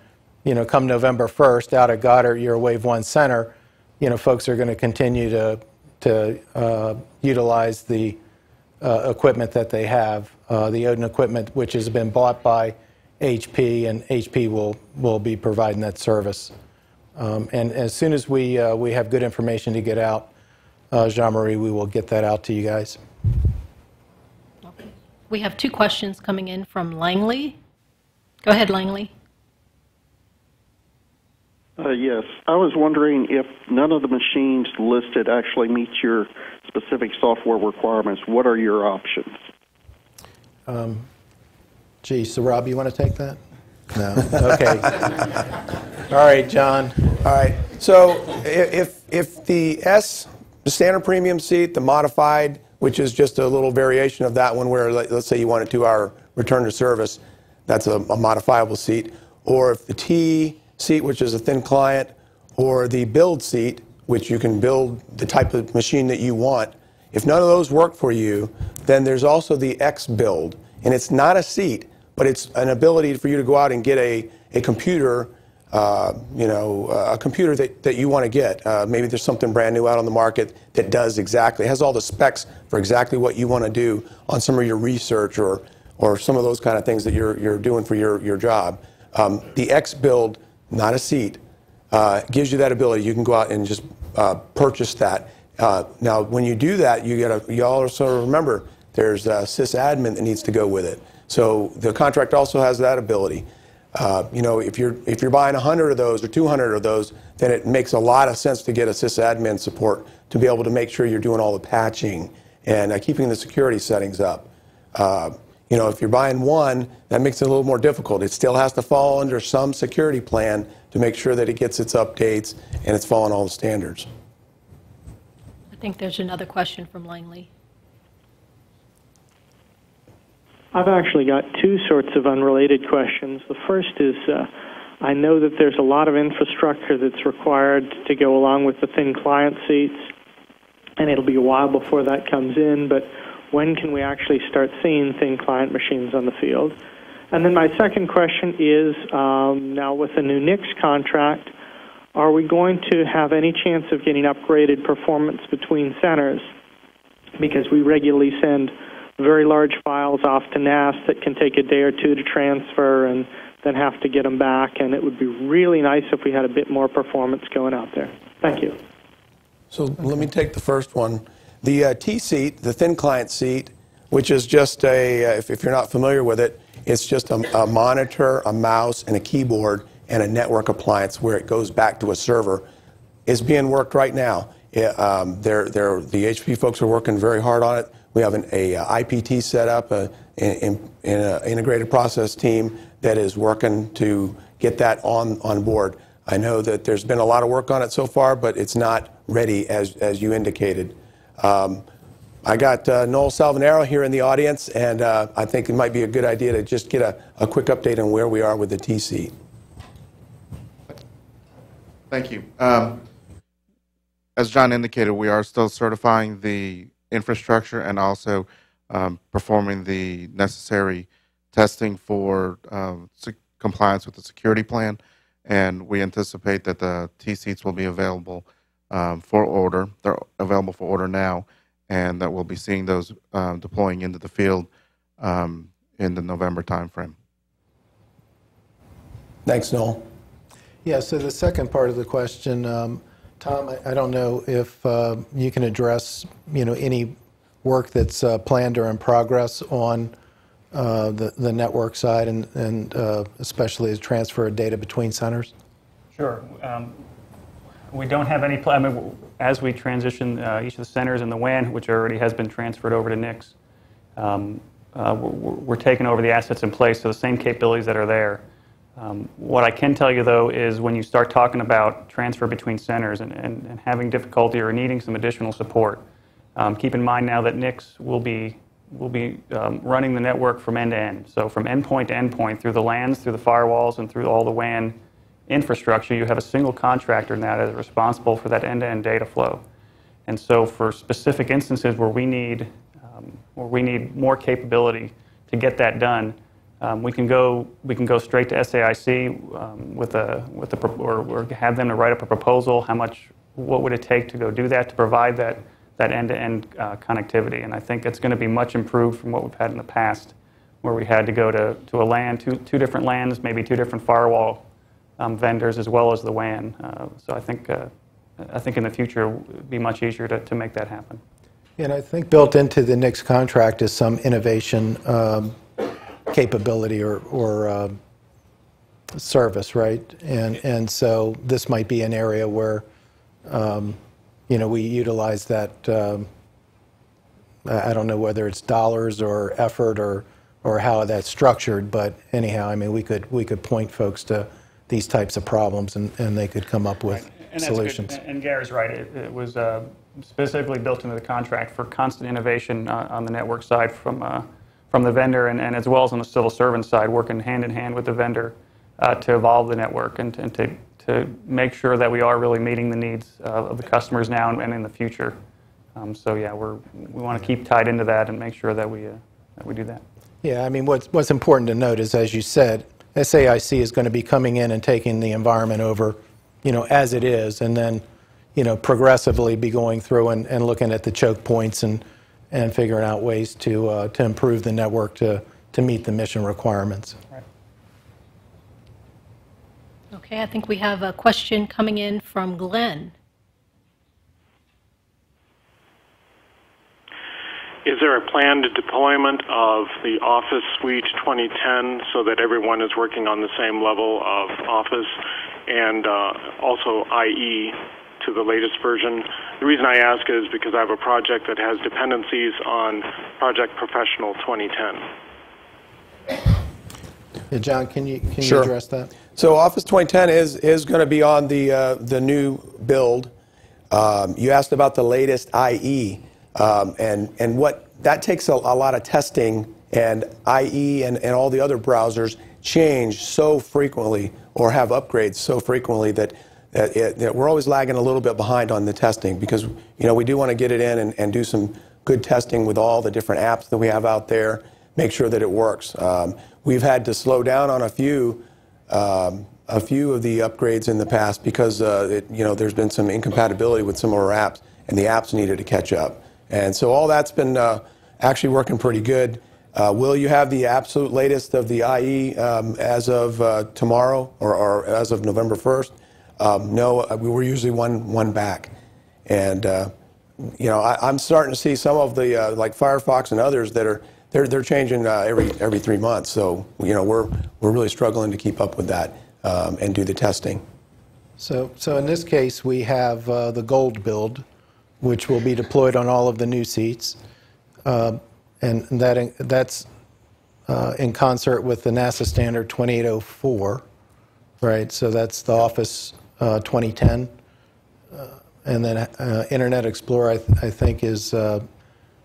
S2: you know, come November 1st, out at Goddard, your Wave 1 Center, you know, folks are going to continue to, to uh, utilize the uh, equipment that they have, uh, the Odin equipment, which has been bought by HP, and HP will, will be providing that service. Um, and as soon as we, uh, we have good information to get out, uh, Jean-Marie, we will get that out to you guys.
S1: We have two questions coming in from Langley. Go ahead, Langley.
S15: Uh, yes, I was wondering if none of the machines listed actually meet your specific software requirements. What are your options?
S2: Um, gee, so Rob, you want to take that? No. Okay. All right, John.
S3: All right. So if if the S, the standard premium seat, the modified, which is just a little variation of that one, where let- let's say you want a two-hour return to service, that's a, a modifiable seat, or if the T seat, which is a thin client, or the build seat, which you can build the type of machine that you want. If none of those work for you, then there's also the X build, and it's not a seat, but it's an ability for you to go out and get a, a computer uh, you know, a computer that, that you want to get. Uh, maybe there's something brand new out on the market that does exactly, has all the specs for exactly what you want to do on some of your research or, or some of those kind of things that you're, you're doing for your, your job. Um, the X build, not a seat, uh, gives you that ability. You can go out and just uh, purchase that. Uh, now, when you do that, you got to you also remember there's a sysadmin that needs to go with it. So the contract also has that ability. Uh, you know, if you're if you're buying 100 of those or 200 of those, then it makes a lot of sense to get a sysadmin support to be able to make sure you're doing all the patching and uh, keeping the security settings up. Uh, you know, if you're buying one, that makes it a little more difficult. It still has to fall under some security plan to make sure that it gets its updates and it's following all the standards.
S1: I think there's another question from Langley.
S16: I've actually got two sorts of unrelated questions. The first is uh, I know that there's a lot of infrastructure that's required to go along with the thin client seats, and it'll be a while before that comes in, but when can we actually start seeing thin client machines on the field? And then my second question is um, now with the new NICS contract, are we going to have any chance of getting upgraded performance between centers? Because we regularly send very large files off to NAS that can take a day or two to transfer and then have to get them back. And it would be really nice if we had a bit more performance going out there. Thank you.
S3: So let me take the first one. The uh, T seat, the thin client seat, which is just a, uh, if, if, you're not familiar with it, it's just a, a, monitor, a mouse, and a keyboard and a network appliance where it goes back to a server, is being worked right now. It, um, they're, they're, the HP folks are working very hard on it. We have an a, a IPT set up, a, in, in an integrated process team that is working to get that on, on board. I know that there's been a lot of work on it so far, but it's not ready as, as you indicated. Um, I got uh, Noel Salvanero here in the audience, and uh, I think it might be a good idea to just get a, a quick update on where we are with the TC.
S17: Thank you. Um, as John indicated, we are still certifying the infrastructure and also um, performing the necessary testing for um, compliance with the security plan. And we anticipate that the T seats will be available um, for order. They're available for order now, and that we'll be seeing those um, deploying into the field um, in the November timeframe.
S3: Thanks, Noel.
S2: Yeah, so the second part of the question, um, Tom, I, I, don't know if uh, you can address, you know, any work that's uh, planned or in progress on uh, the, the network side and, and uh, especially the transfer of data between centers?
S18: Sure. Um, we don't have any plan. I mean, as we transition uh, each of the centers in the WAN, which already has been transferred over to NICS, um, uh, we're, we're, taking over the assets in place, so the same capabilities that are there. Um, what I can tell you, though, is when you start talking about transfer between centers and, and, and having difficulty or needing some additional support, um, keep in mind now that NICS will be will be um, running the network from end to end. So from endpoint to endpoint, through the LANs, through the firewalls, and through all the WAN infrastructure, you have a single contractor now that is responsible for that end-to-end data flow. And so for specific instances where we need, um, where we need more capability to get that done, um, we can go we can go straight to SAIC um, with a with a or, or have them to write up a proposal. How much? What would it take to go do that to provide that that end-to-end uh, connectivity. And I think it's going to be much improved from what we've had in the past, where we had to go to, to a land two, two different LANs, maybe two different firewall um, vendors, as well as the WAN. Uh, so I think, uh, I think in the future, it would be much easier to, to make that happen.
S2: And I think built into the NICS contract is some innovation um, capability or, or uh, service, right? And, and so this might be an area where um, you know, we utilize that, um, I don't know whether it's dollars or effort or, or how that's structured, but anyhow, I mean, we could, we could point folks to these types of problems and, and they could come up with
S18: and
S2: solutions.
S18: And Gary's right. It, it was uh, specifically built into the contract for constant innovation uh, on the network side from, uh, from the vendor and, and as well as on the civil servant side, working hand in hand with the vendor uh, to evolve the network and, and to to make sure that we are really meeting the needs uh, of the customers now and, in the future. Um, so yeah, we're, we want to keep tied into that and make sure that we, uh, that we do that.
S2: Yeah, I mean, what's, what's important to note is, as you said, SAIC is going to be coming in and taking the environment over, you know, as it is, and then, you know, progressively be going through and, and looking at the choke points and, and figuring out ways to, uh, to improve the network to, to meet the mission requirements.
S1: Okay, I think we have a question coming in from Glenn.
S19: Is there a planned deployment of the Office Suite 2010 so that everyone is working on the same level of Office and uh, also IE to the latest version? The reason I ask is because I have a project that has dependencies on Project Professional 2010.
S2: Yeah, John, can you, can
S3: sure.
S2: you address that?
S3: So Office 2010 is, is going to be on the, uh, the new build. Um, you asked about the latest IE, um, and, and what that takes a, a, lot of testing, and IE and, and all the other browsers change so frequently or have upgrades so frequently that, it, we're always lagging a little bit behind on the testing because you know, we do want to get it in and, and do some good testing with all the different apps that we have out there, make sure that it works. Um, we've had to slow down on a few um, a few of the upgrades in the past because uh, you know there's been some incompatibility with some of our apps, and the apps needed to catch up. And so all that's been uh, actually working pretty good. Uh, will you have the absolute latest of the IE um, as of uh, tomorrow or, or as of November 1st? Um, no, uh, we were usually one, one back. And, uh, you know, I, I'm starting to see some of the, uh, like Firefox and others that are, they're, they're changing uh, every, every three months. So, you know, we're, we're really struggling to keep up with that um, and do the testing.
S2: So, so in this case, we have uh, the gold build, which will be deployed on all of the new seats. Uh, and that, that's in concert with the NASA standard 2804, right? So that's the Office uh, 2010. Uh, and then uh, Internet Explorer, I, th I think, is, uh,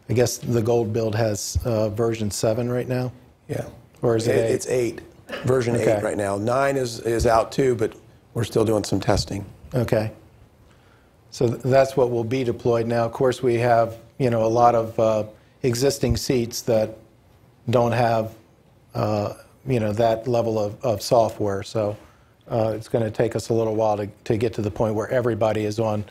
S2: I guess the gold build has version 7 right now?
S3: Yeah.
S2: Or is it 8?
S3: It's 8, version
S2: Okay.
S3: 8 right now. 9 is, is out too, but we're still doing some testing.
S2: Okay. So th- that's what will be deployed now. Of course, we have, you know, a lot of uh, existing seats that don't have, uh, you know, that level of, of software. So uh, it's going to take us a little while to, to get to the point where everybody is on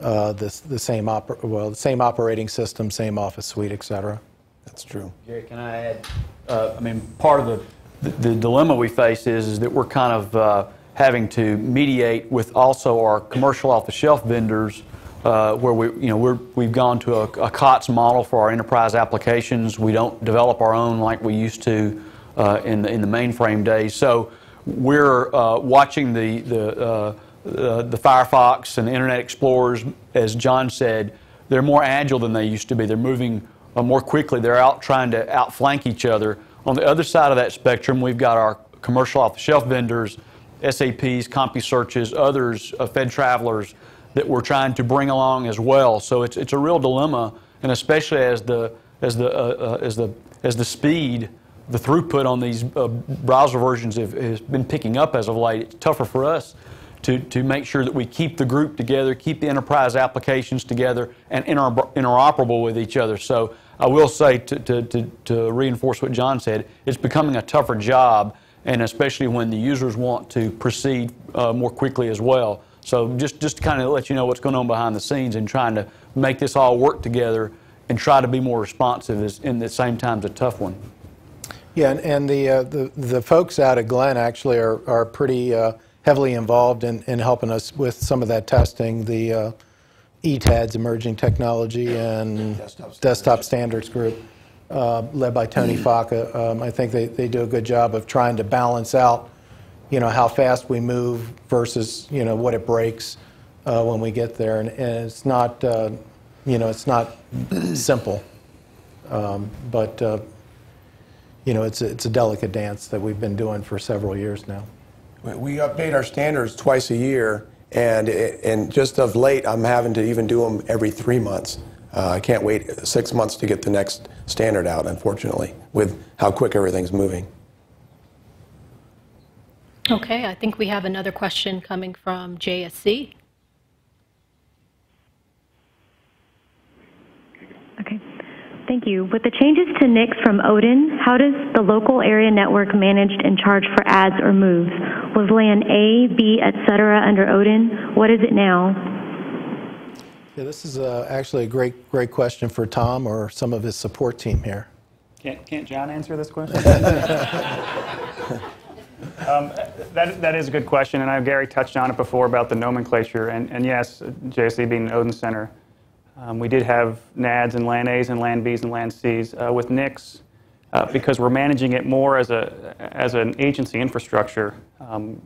S2: uh, this, the same oper- well, the same operating system, same office suite, et cetera.
S3: That's true.
S7: Jerry, can I add? Uh, I mean, part of the, the, the dilemma we face is, is that we're kind of uh, having to mediate with also our commercial off-the-shelf vendors, uh, where we, you know, we're, we've gone to a, a COTS model for our enterprise applications. We don't develop our own like we used to uh, in the in the mainframe days. So we're uh, watching the the uh, uh, the Firefox and the Internet Explorers, as John said, they're more agile than they used to be. They're moving uh, more quickly. They're out trying to outflank each other. On the other side of that spectrum, we've got our commercial off-the-shelf vendors, SAPs, CompuSearches, others, Fed Travelers, that we're trying to bring along as well. So it's, it's a real dilemma, and especially as the as the uh, uh, as the as the speed, the throughput on these uh, browser versions have, has been picking up as of late. It's tougher for us to, to make sure that we keep the group together, keep the enterprise applications together, and inter- interoperable with each other. So I will say, to, to, to, to reinforce what John said, it's becoming a tougher job, and especially when the users want to proceed uh, more quickly as well. So just, just to kind of let you know what's going on behind the scenes and trying to make this all work together and try to be more responsive is, in the same time, is a tough one.
S2: Yeah, and, and the, uh, the the folks out at Glenn actually are, are pretty uh, heavily involved in, in helping us with some of that testing. The uh, ETADS, Emerging Technology and Desktop Standards, Group, uh, led by Tony Faka. Um, I think they, they do a good job of trying to balance out, you know, how fast we move versus, you know, what it breaks uh, when we get there. And, and it's not, uh, you know, it's not simple. Um, but, uh, you know, it's a, it's a delicate dance that we've been doing for several years now.
S3: We- We update our standards twice a year, and, and just of late, I'm having to even do them every three months. Uh, I can't wait six months to get the next standard out, unfortunately, with how quick everything's moving.
S1: Okay, I think we have another question coming from JSC.
S4: Thank you. With the changes to NICS from Odin, how does the local area network managed and charge for adds or moves? Was LAN A, B, et cetera under Odin? What is it now?
S2: Yeah, this is uh, actually a great, great question for Tom or some of his support team here.
S18: Can't, can't John answer this question? um, that, that is a good question, and I, Gary touched on it before about the nomenclature. And, and yes, JSC being an Odin Center, um, we did have NADs and LAN As and LAN Bs and LAN Cs. Uh, with NICS, uh, because we're managing it more as, a, as an agency infrastructure, um,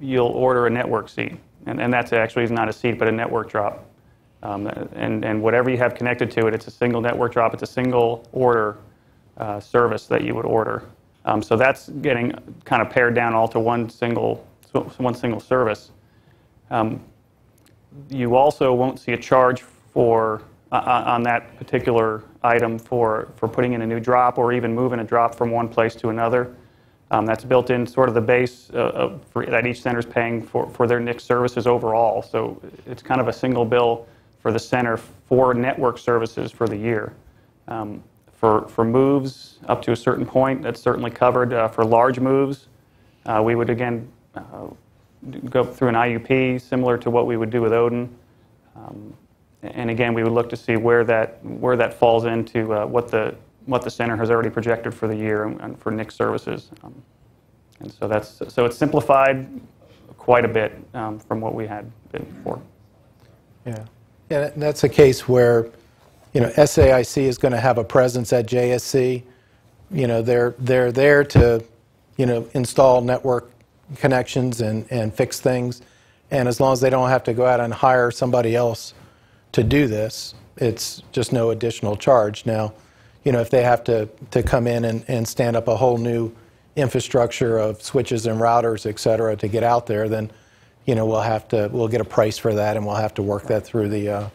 S18: you'll order a network seat. And, and that's actually not a seat, but a network drop. Um, and, and whatever you have connected to it, it's a single network drop, it's a single order uh, service that you would order. Um, so that's getting kind of pared down all to one single, one single service. Um, you also won't see a charge for uh, on that particular item for, for putting in a new drop or even moving a drop from one place to another. Um, that's built in sort of the base uh, of, for, that each center is paying for, for their NICS services overall. So it's kind of a single bill for the center for network services for the year. Um, for, for moves up to a certain point, that's certainly covered. Uh, for large moves, uh, we would again uh, go through an IUP similar to what we would do with Odin. Um, and again, we would look to see where that where that falls into uh, what the what the center has already projected for the year and, and for NICS services. Um, and so that's so it's simplified quite a bit um, from what we had been before.
S2: Yeah. Yeah, and that's a case where, you know, SAIC is going to have a presence at JSC. You know, they're, they're there to, you know, install network connections and, and fix things. And as long as they don't have to go out and hire somebody else to do this, it's just no additional charge. Now, you know, if they have to, to come in and, and stand up a whole new infrastructure of switches and routers, et cetera, to get out there, then, you know, we'll have to, we'll get a price for that and we'll have to work that through the, uh,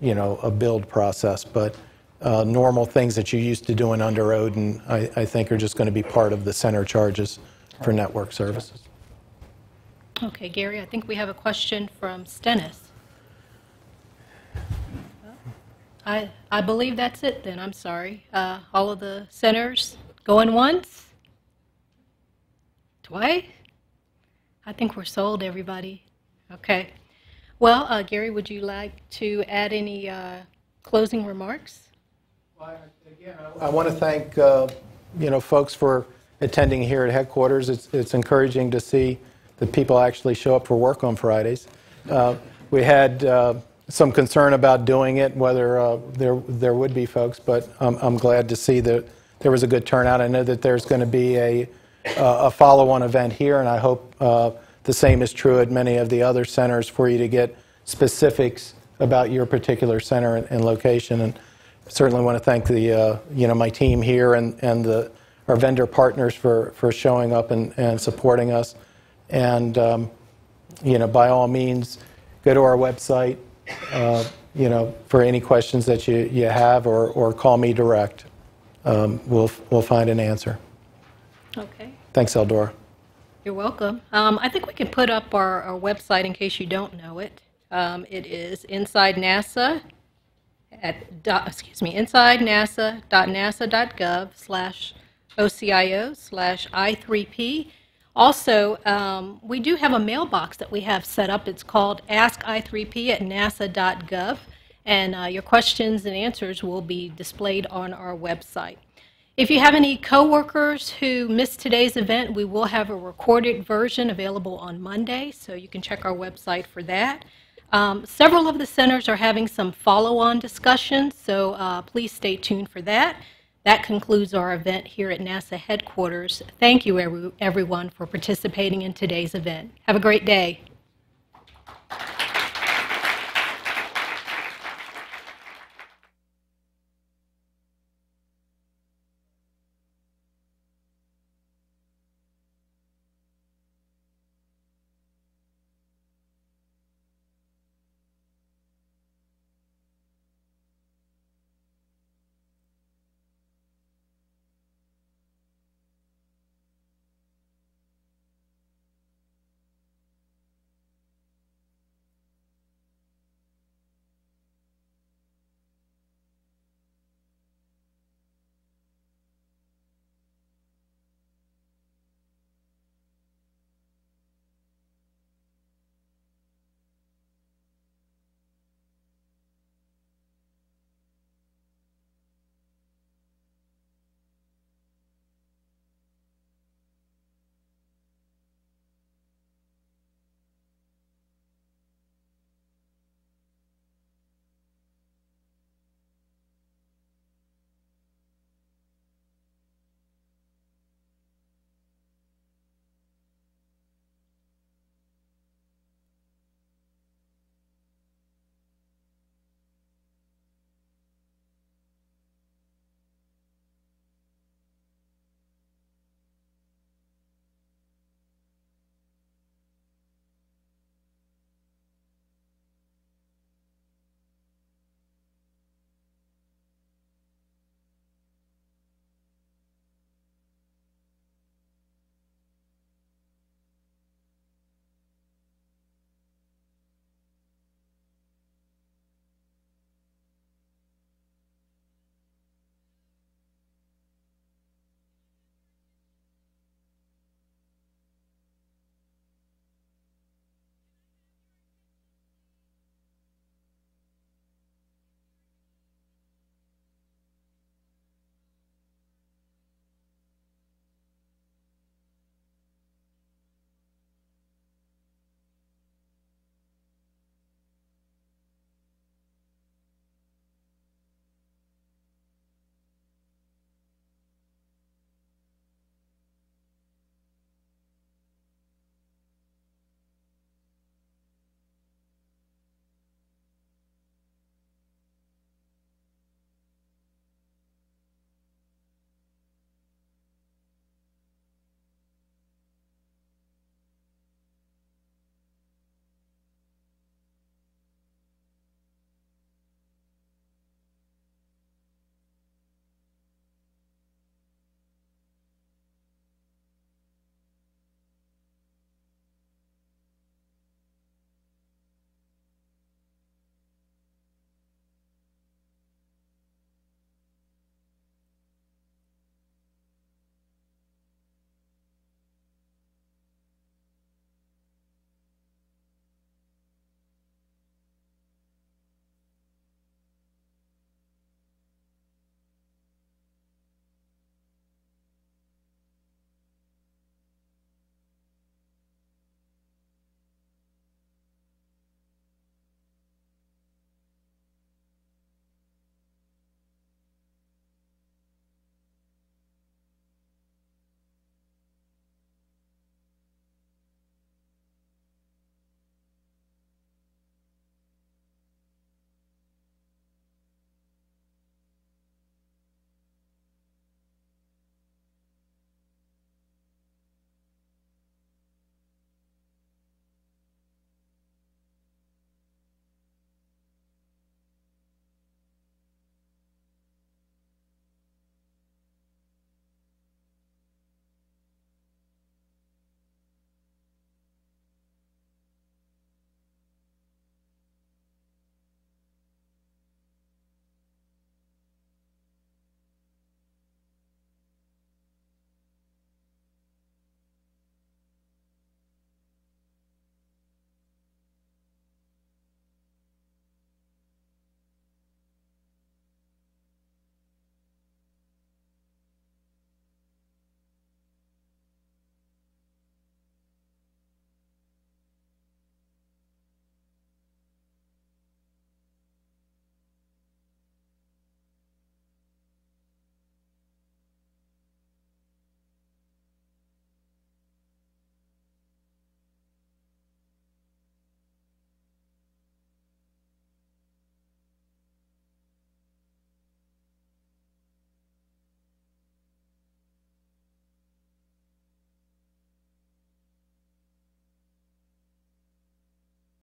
S2: you know, a build process. But uh, normal things that you're used to doing under Odin, I, I think are just going to be part of the center charges for network services.
S1: Okay, Gary, I think we have a question from Stennis. I, I believe that's it then, I'm sorry. Uh, All of the centers going once? Twice? I think we're sold, everybody. Okay. Well, uh, Gary, would you like to add any uh, closing remarks?
S2: I want to thank, uh, you know, folks for attending here at headquarters. It's, it's encouraging to see that people actually show up for work on Fridays. Uh, we had uh, some concern about doing it, whether uh, there, there would be folks, but I'm, I'm glad to see that there was a good turnout. I know that there's going to be a, uh, a follow-on event here, and I hope uh, the same is true at many of the other centers for you to get specifics about your particular center and, and location. And certainly want to thank the, uh, you know, my team here and, and the, our vendor partners for, for showing up and, and supporting us. And, um, you know, by all means, go to our website, uh, you know, for any questions that you, you have or, or call me direct. Um, we'll, we'll find an answer.
S1: Okay,
S2: Thanks, Eldora.
S1: you're welcome. Um, I think we can put up our, our website in case you don't know it. Um, It is Inside NASA at, dot- excuse me, insidenasa.nasa.gov slash OCIO slash I3P. Also, um, we do have a mailbox that we have set up. It's called Ask I3P at nasa.gov, and uh, your questions and answers will be displayed on our website. If you have any coworkers who missed today's event, we will have a recorded version available on Monday, so you can check our website for that. Um, several of the centers are having some follow-on discussions, so uh, please stay tuned for that. That concludes our event here at NASA headquarters. Thank you, every, everyone, for participating in today's event. Have a great day.